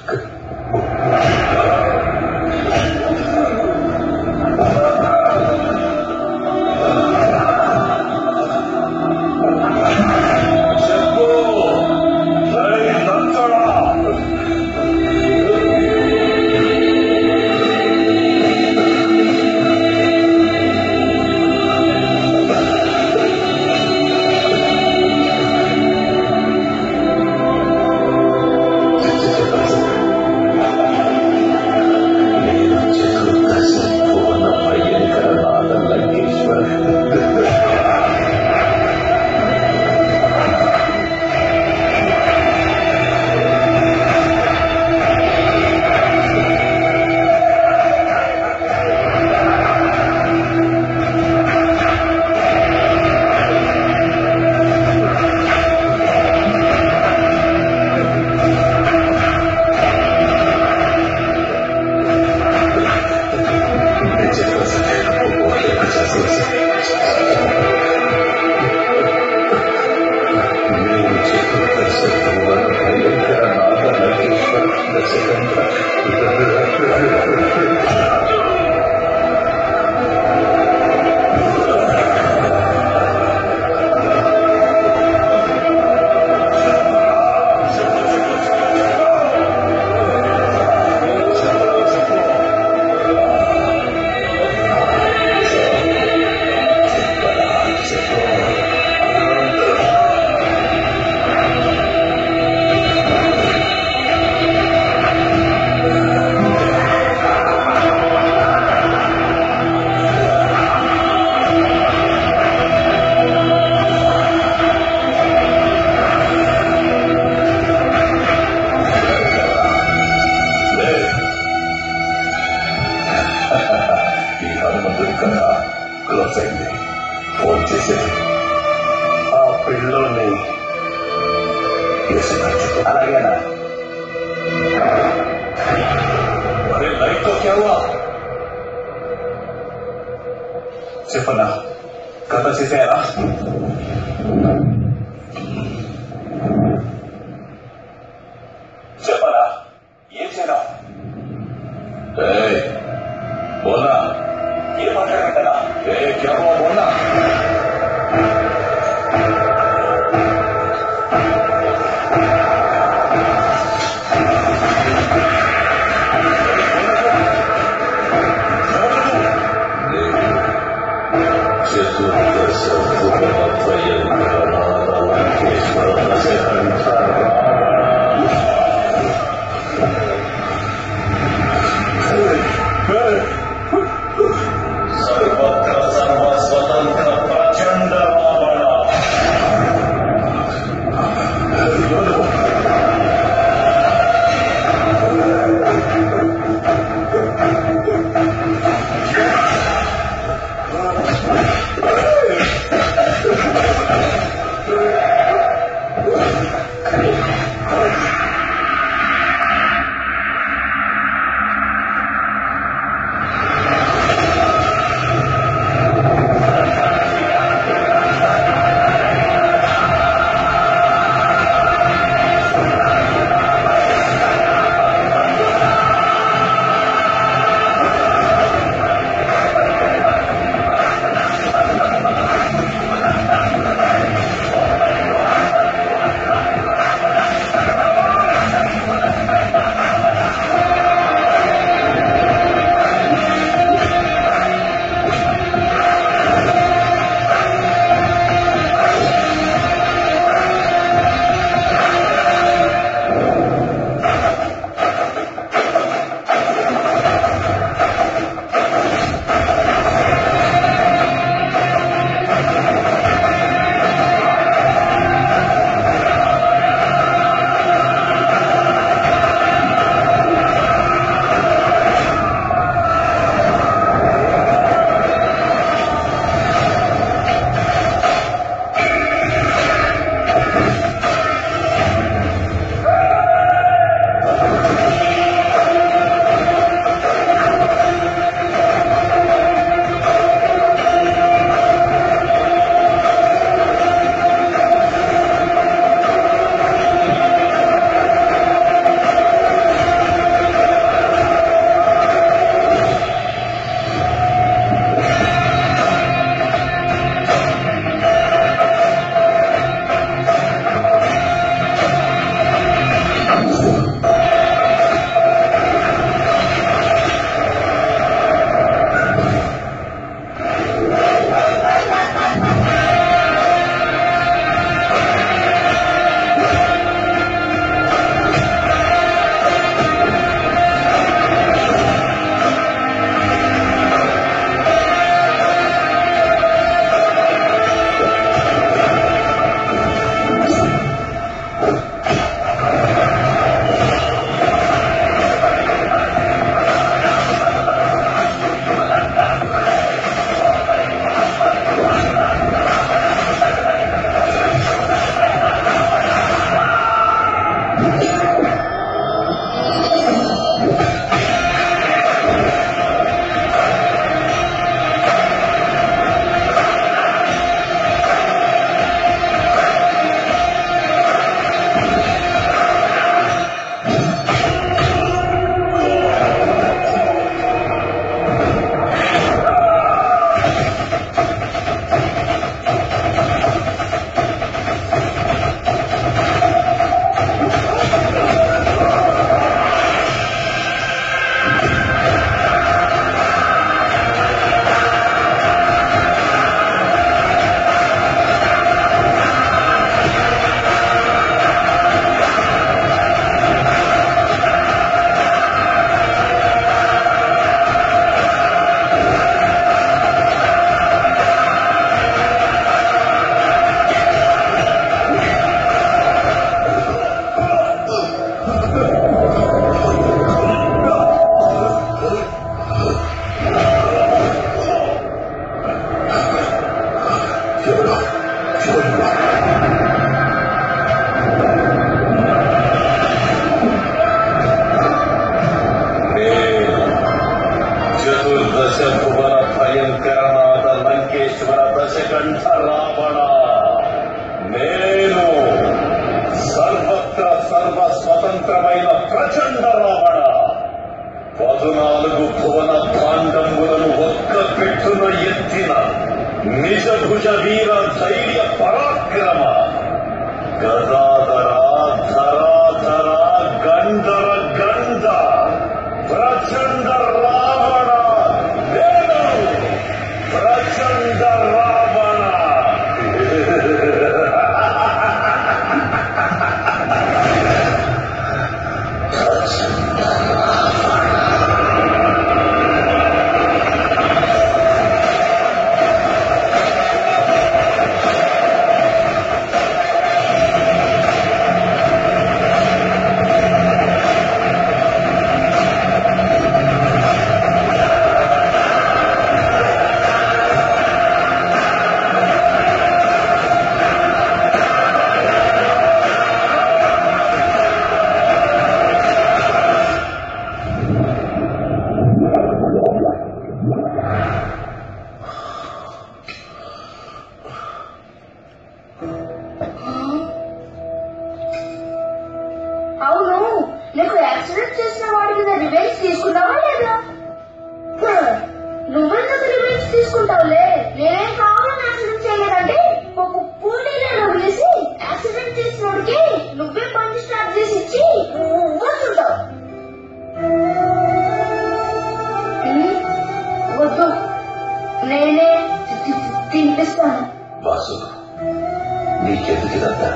[SPEAKER 8] నీకెందుకిదంతా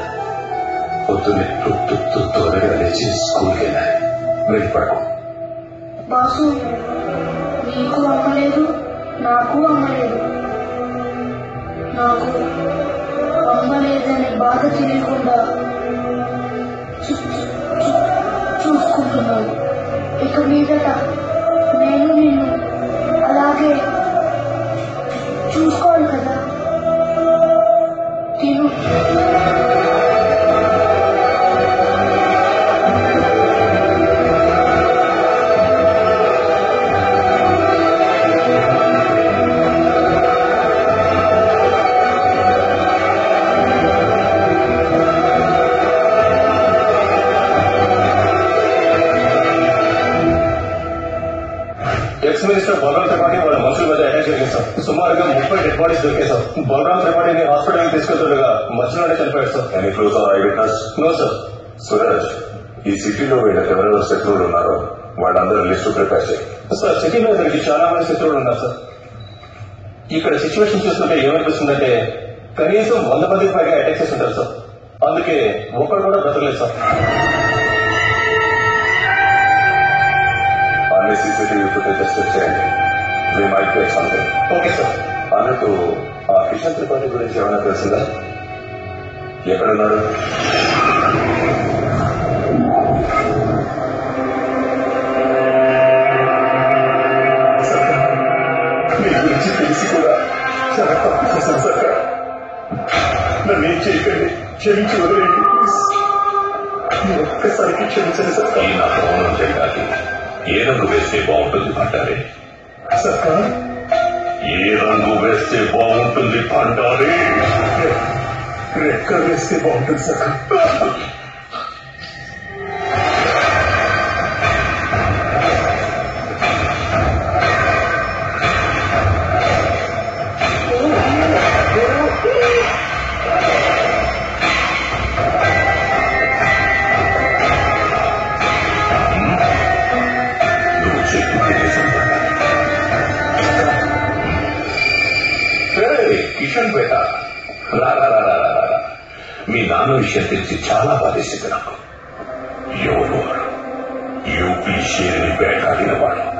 [SPEAKER 8] పొద్దున్నే టు- త్వరగా లేచి స్కూల్కి వెళ్ళాలి వెళ్ళి
[SPEAKER 5] బాసు నీకు అమ్మలేదు నాకు అమ్మలేదు నాకు అమ్మలేదనే బాధ తెలియకుండా చూ- చూ- చూసుకుంటున్నాను ఇక మీదట నేను నిన్ను అలాగే
[SPEAKER 8] సిటీలో వీళ్ళకి ఎవరెవరు శత్రువులు ఉన్నారో వాళ్ళందరూ లిస్టు ప్రిపేర్ చేయి. సార్ సిటీలో ఇక్కడికి చాలా మంది శత్రువులు ఉన్నారు సార్. ఇక్కడ సిచ్యువేషన్ చూస్తుంటే ఏమనిపిస్తుందంటే కనీసం వంద మందికి పైగా అటాక్ చేసి ఉంటారు సార్. అందుకే ఒక్కడు కూడా బ్రతకలేదు సార్. అన్ని సీసీటీవీ ఫుటేజెస్ చేయండి. మీ mike get something okay sir. అన్నట్టు ఆ కిషన్ త్రిపాఠి గురించి ఏమైనా తెలిసిందా? ఎక్కడున్నాడు? చాలా తప్పు చేశాను సార్ నన్ను ఏం చేయకండి క్షమించి వదిలేయండి ప్లీజ్ మీరు ఒక్కసారికి క్షమించండి సార్ ఈ నా ప్రమాణం చేయడానికి ఏ రంగు వేస్తే బాగుంటుంది పంటారే సార్ ఏ రంగు వేస్తే బాగుంటుంది పంటారే రెక్క వేస్తే బాగుంటుంది సార్ ఎవరు వాడు యూపీ షేర్ని వేటాడిన వాడు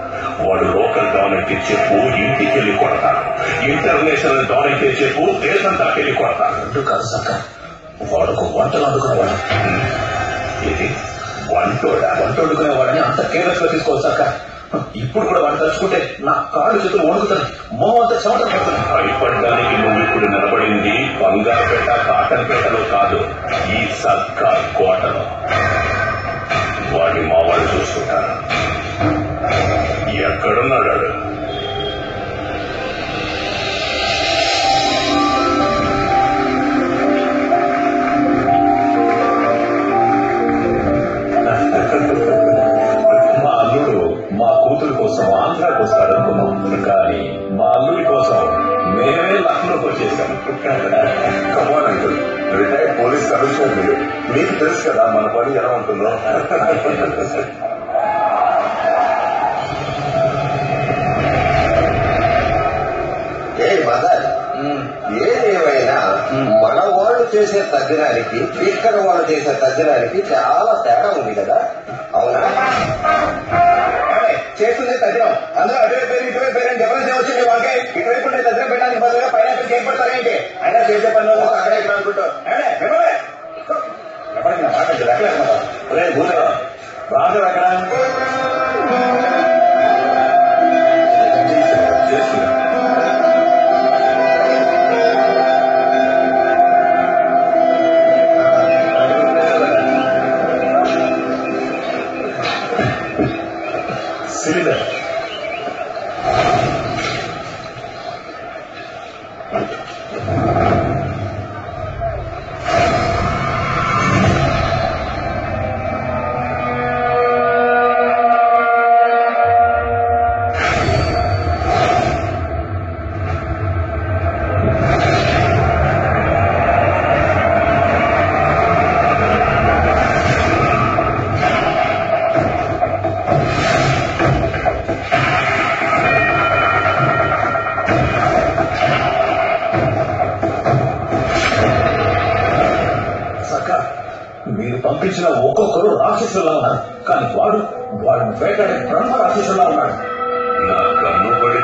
[SPEAKER 8] వాడు లోకల్ డాన్ అయితే చెప్పు ఇంటికి వెళ్ళి కొడతాను ఇంటర్నేషనల్ డాన్ అయితే చెప్పు దేశం దాకెళ్ళి కొడతాను అంటూ కాదు సక్క. వాడుకు వంటలు అందుకునేవాడు. ఇది వంటోడా? వంట వండుకునేవాడని అంత కేర్లెస్గా తీసుకోవచ్చు సక్క. ఇప్పుడు కూడా వాడు తలుచుకుంటే నా కాళ్ళు చేతులు వణుకుతాయి మోహం చెమట పడుతుంది భయపడడానికి నువ్వు ఇప్పుడు నిలబడింది
[SPEAKER 2] పట్టణపేటలో కాదు ఈ సర్కార్ కోటలో. వాడిని మా వాళ్ళు చూసుకుంటారు. ఎక్కడున్నాడు కోసం ఆంధ్రాకి వస్తాడనుకున్నాం కానీ మా అల్లుడి కోసం మేమే లక్నోకి వచ్చేసాం
[SPEAKER 8] come on uncle retired police commissioner మీరు మీకు తెలుసు కదా మన పని ఎలా ఉంటుందో.
[SPEAKER 11] ఏ మదర్ ఏదేమైనా మన వాళ్ళు చేసే తగ్గినానికి ఇక్కడ వాళ్ళు చేసే తగ్గినానికి చాలా తేడా ఉంది కదా. అవునా?
[SPEAKER 7] అందరూ అటువైపు పేరు ఇటువైపు పేరు అని డిఫరెన్స్ వచ్చింది వాళ్ళకి ఇటువైపు ఉండే తగ్గ పెట్టడానికి బదులుగా పైన చేసి పెడతారేంటి అయినా చేసే పని వాళ్ళు అక్కడే ఇక్కడ అనుకుంటారు ఏమండి? మిమ్మల్ని? చెప్పండి నా మాట ఎక్కడ
[SPEAKER 2] రే భూదేవ రాజు అక్కడ చేస్తున్నా సిలిండర్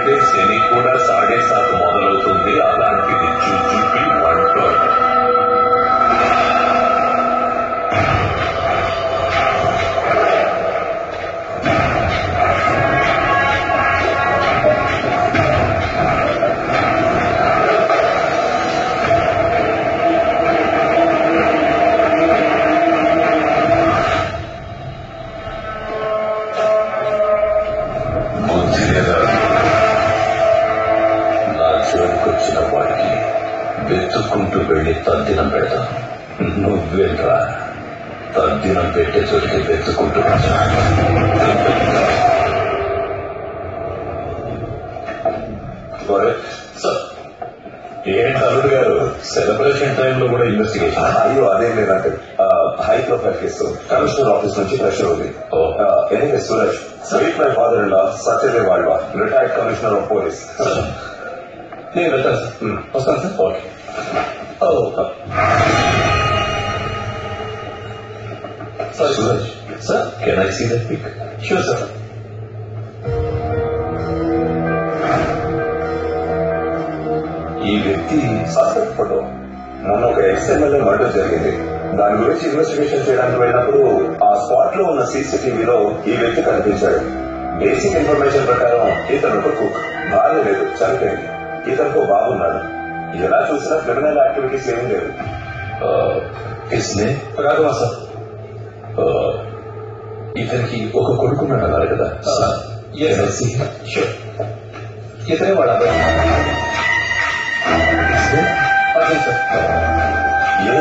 [SPEAKER 2] అంటే శని కూడా సాడే సాకు మొదలవుతుంది. అలాంటిది చూపి వెతుక్కుంటూ వెళ్ళి తద్దినం పెడతాను. నువ్వేంట్రా? తద్దినం పెట్టే చోటికి సార్ ఏంటి అల్లుడు గారు సెలబ్రేషన్ టైంలో కూడా ఇన్వెస్టిగేషన్
[SPEAKER 8] అయ్యో అదేం లేదంటే high profile case commissioner office నుంచి ప్రెషర్ ఉంది. Anyway Suresh sweet my father in law Satyadev వాళ్వా retired commissioner of police
[SPEAKER 2] నేను. వస్తాను సార్. ఓకే. షూర్ సార్
[SPEAKER 8] ఈ వ్యక్తి సస్పెక్ట్ ఫోటో మొన్న ఒక ఎక్స్ ఎమ్మెల్యే మర్డర్ జరిగింది. దాని గురించి ఇన్వెస్టిగేషన్ చేయడానికి వెళ్ళినప్పుడు ఆ స్పాట్లో ఉన్న సీసీటీవీలో ఈ వ్యక్తి కనిపించాడు. బేసిక్ ఇన్ఫర్మేషన్ ప్రకారం ఇతను ఒక కుక్ భార్య లేదు చనిపోయింది. ఇతనికి బాగున్నాడు ఎలా చూసినా క్రిమినల్ యాక్టివిటీస్ ఏమీ లేదు
[SPEAKER 2] రాఘవా సార్. ఇతనికి ఒక కొడుకున్నాడు అన్నారు కదా సార్ షూర్ ఇతనే వాళ్ళ అబ్బాయి కిస్నే? అదే సార్
[SPEAKER 8] ఏ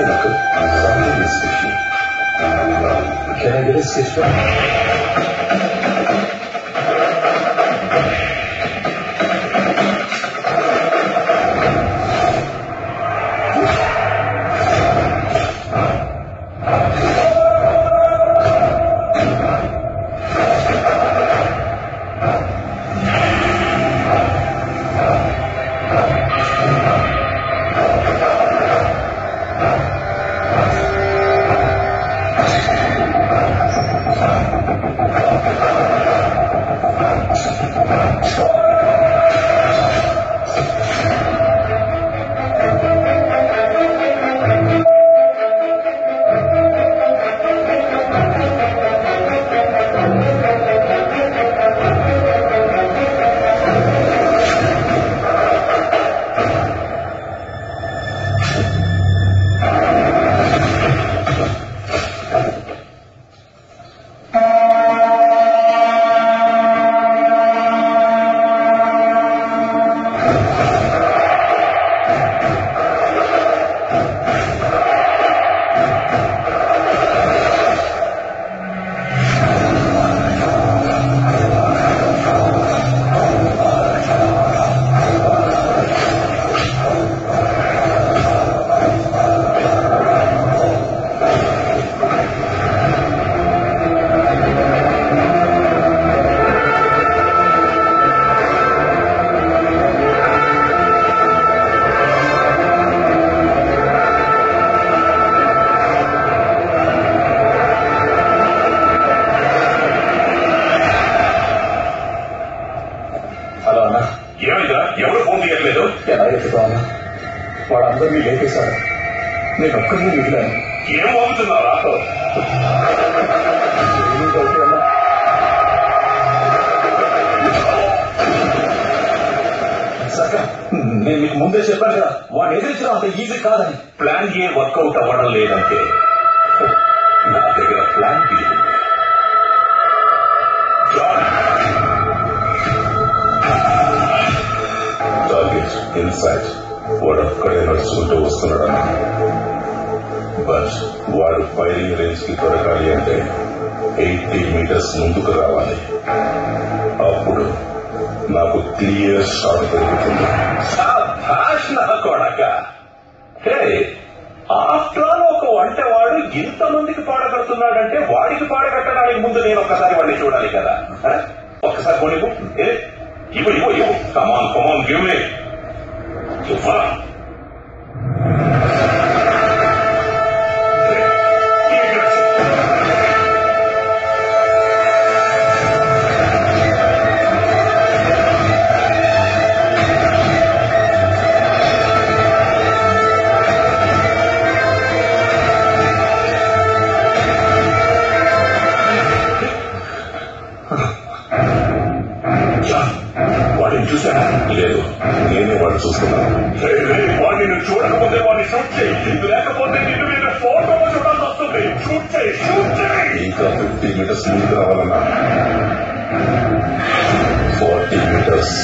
[SPEAKER 2] వాడిని
[SPEAKER 8] చూడకపోతే వాడిని షూట్ చేయి లేకపోతే నిన్ను నేను ఫోటోలో చూడాల్సి వస్తుంది షూట్ చేయి షూట్ చేయి ఇంకా ఫిఫ్టీ మీటర్స్ ముందుకు రావాలన్నా ఫార్టీ మీటర్స్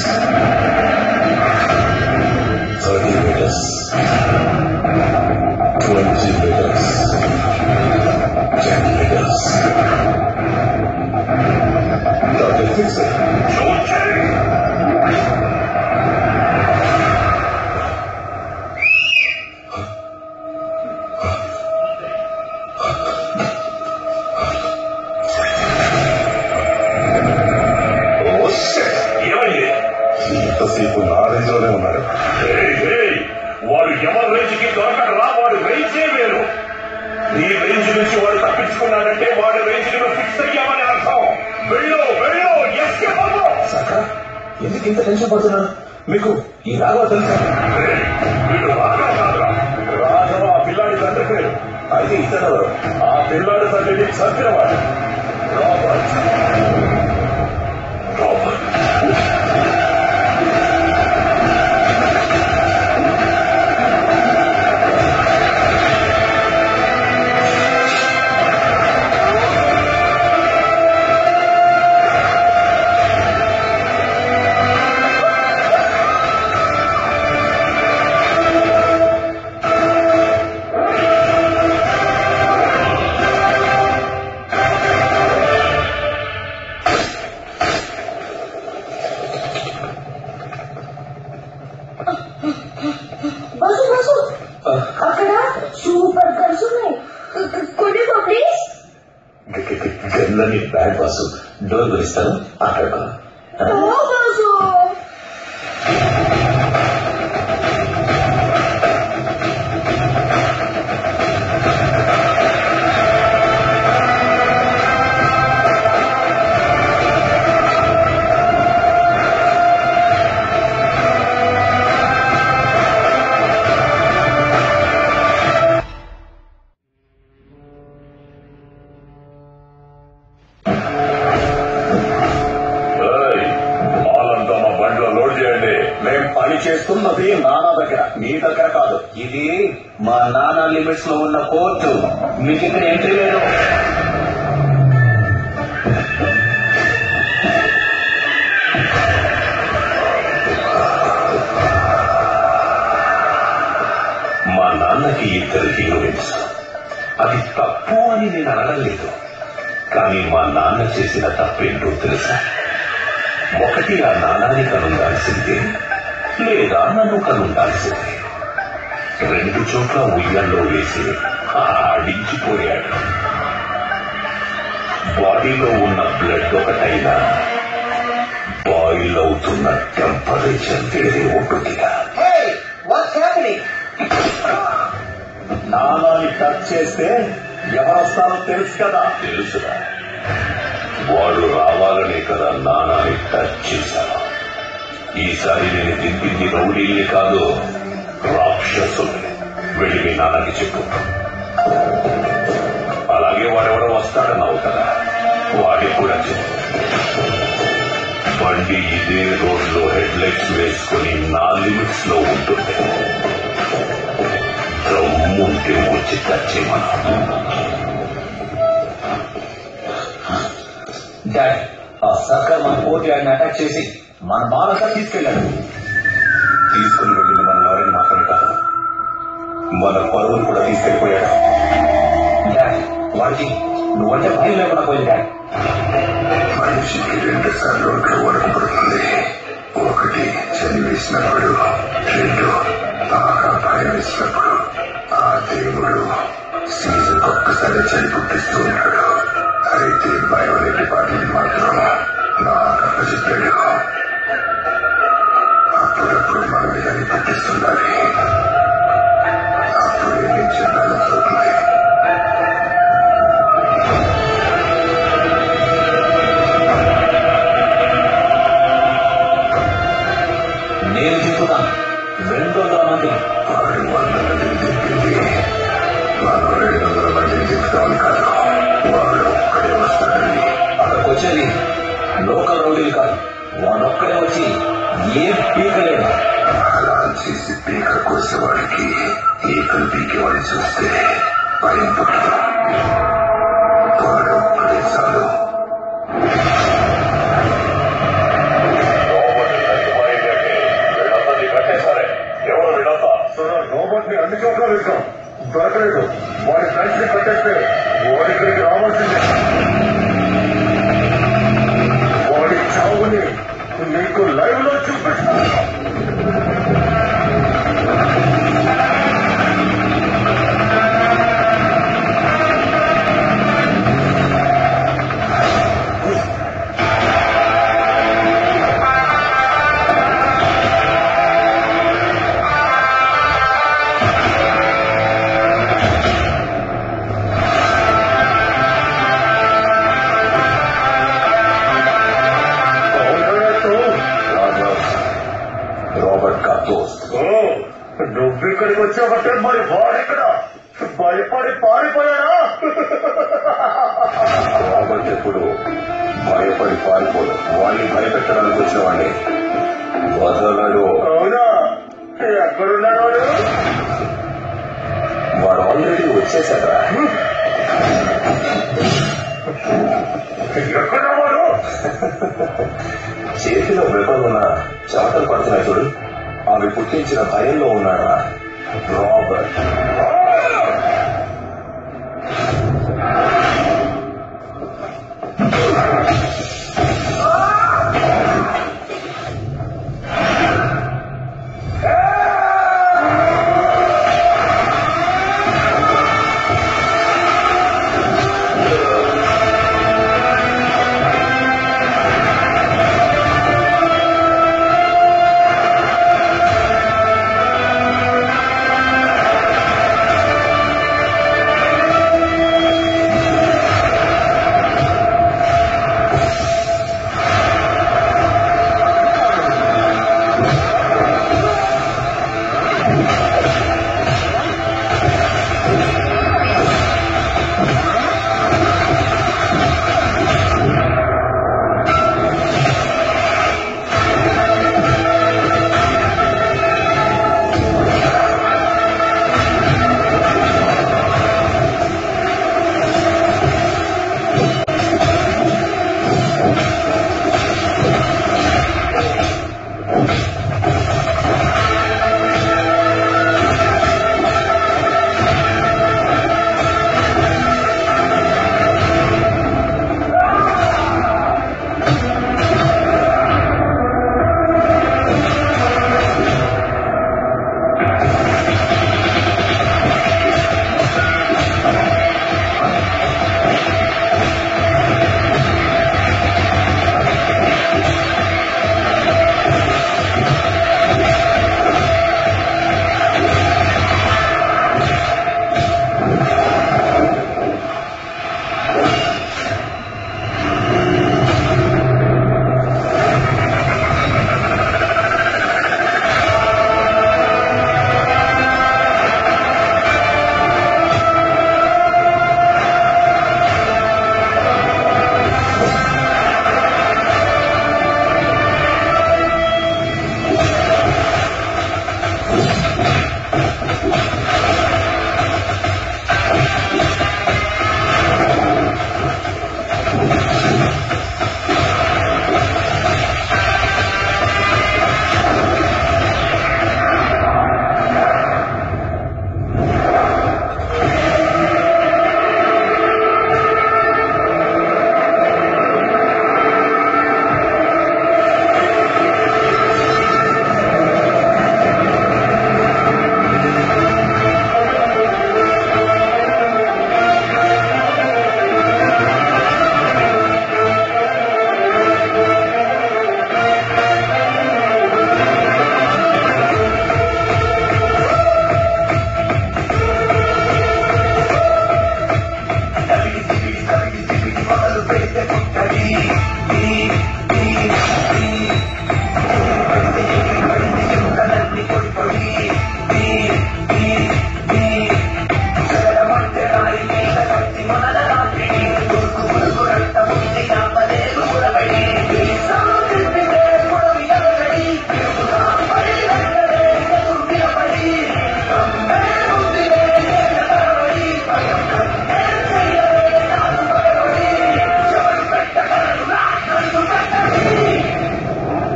[SPEAKER 2] పని చేస్తున్నది నాన్న దగ్గర మీ దగ్గర కాదు. ఇది మా నాన్న లిమిట్స్లో ఉన్న కోర్టు. మీకు ఇక్కడ ఎంట్రీ లేదు.
[SPEAKER 8] మా నాన్నకి ఇద్దరు హీరోయిన్స్ అది తప్పు అని నేను అడగలేదు కానీ మా నాన్న చేసిన తప్పేంటో తెలుసా? ఒకటి ఆ నాణానికి కనుగాల్సిందే లేదా నన్ను కనుండాల్సింది రెండు చోట్ల ఉయ్యల్లో వేసి ఆడించిపోయాడు. బాడీలో ఉన్న బ్లడ్ ఒకటైనా బాయిల్ అవుతున్న టెంపరేచర్ వేరే ఉంటుందిగా
[SPEAKER 2] నాలాన్ని టచ్ చేస్తే ఎవరొస్తారో తెలుసు కదా.
[SPEAKER 8] తెలుసురా. వాడు రావాలనే కదా నానాన్ని టచ్ చేశాను ఈసారి నేను దింపింది రౌడీలే కాదు
[SPEAKER 2] రాక్షసుల్ని వెళ్ళి మీ నాన్నకి చెప్పు. అలాగే వాడెవడో వస్తాడన్నావు కదా. వాడికి కూడా చెప్పు. బండి ఇదే రోడ్లో హెడ్ లైట్స్ వేసుకుని నా లిమిట్స్లో ఉంటుంది ఉంటే వచ్చి తెచ్చేమన
[SPEAKER 1] డాడ్ ఆ సర్కార్ మన పోటీ ఆయన అటాక్ చేసి మన మానంతా తీసుకెళ్ళాడు.
[SPEAKER 2] తీసుకుని వెళ్ళిన మన లారీని మాత్రమే కాదు మన పరువులు కూడా తీసుకెళ్ళిపోయాడు.
[SPEAKER 1] డాడ్ వాడికి నువ్వంటే భయం లేకుండా పోయింది డాడ్.
[SPEAKER 8] మనిషికి రెండు సార్లు ఒంట్లో పడుతుంది. ఒకటి చదివేసినప్పుడు రెండు బాగా భయం వేసినప్పుడు ఆ దేవుడు సీజన్ ఒక్కసారి చలి పుట్టిస్తూ ఉన్నాడు అయితే బయోలెట్ పాటిని మాత్రం నాకు చెప్పాడు. నేను చెప్పాను అవుతుంది
[SPEAKER 1] నేను రెండు వందల మంది
[SPEAKER 8] వాడు వందల మందిని తిప్పింది రెండు వందల మందిని కాదు ఒక్కడే
[SPEAKER 1] అక్కడికి వచ్చేది లోకల్ రౌడీలు కాదు. వాడొక్కడే వచ్చి ఏం పీకలేడు
[SPEAKER 8] చేసి పీక కోసేవాడికి ఈకలు పీకేవాడిని చూస్తే భయం పుట్టదు. వాడు ఒక్కడే చాలు.
[SPEAKER 2] ఎవరు వీళ్ళంతా
[SPEAKER 8] రోబోట్ని అన్ని చోట్ల వెళ్తాం దొరకలేదు. వాడి ఫ్రెండ్స్ని కట్టేస్తే వాడి ఇక్కడికి రావాల్సిందే. వాడి చావుని నీకు లైవ్లో చూపిస్తాను
[SPEAKER 2] రాబర్ట్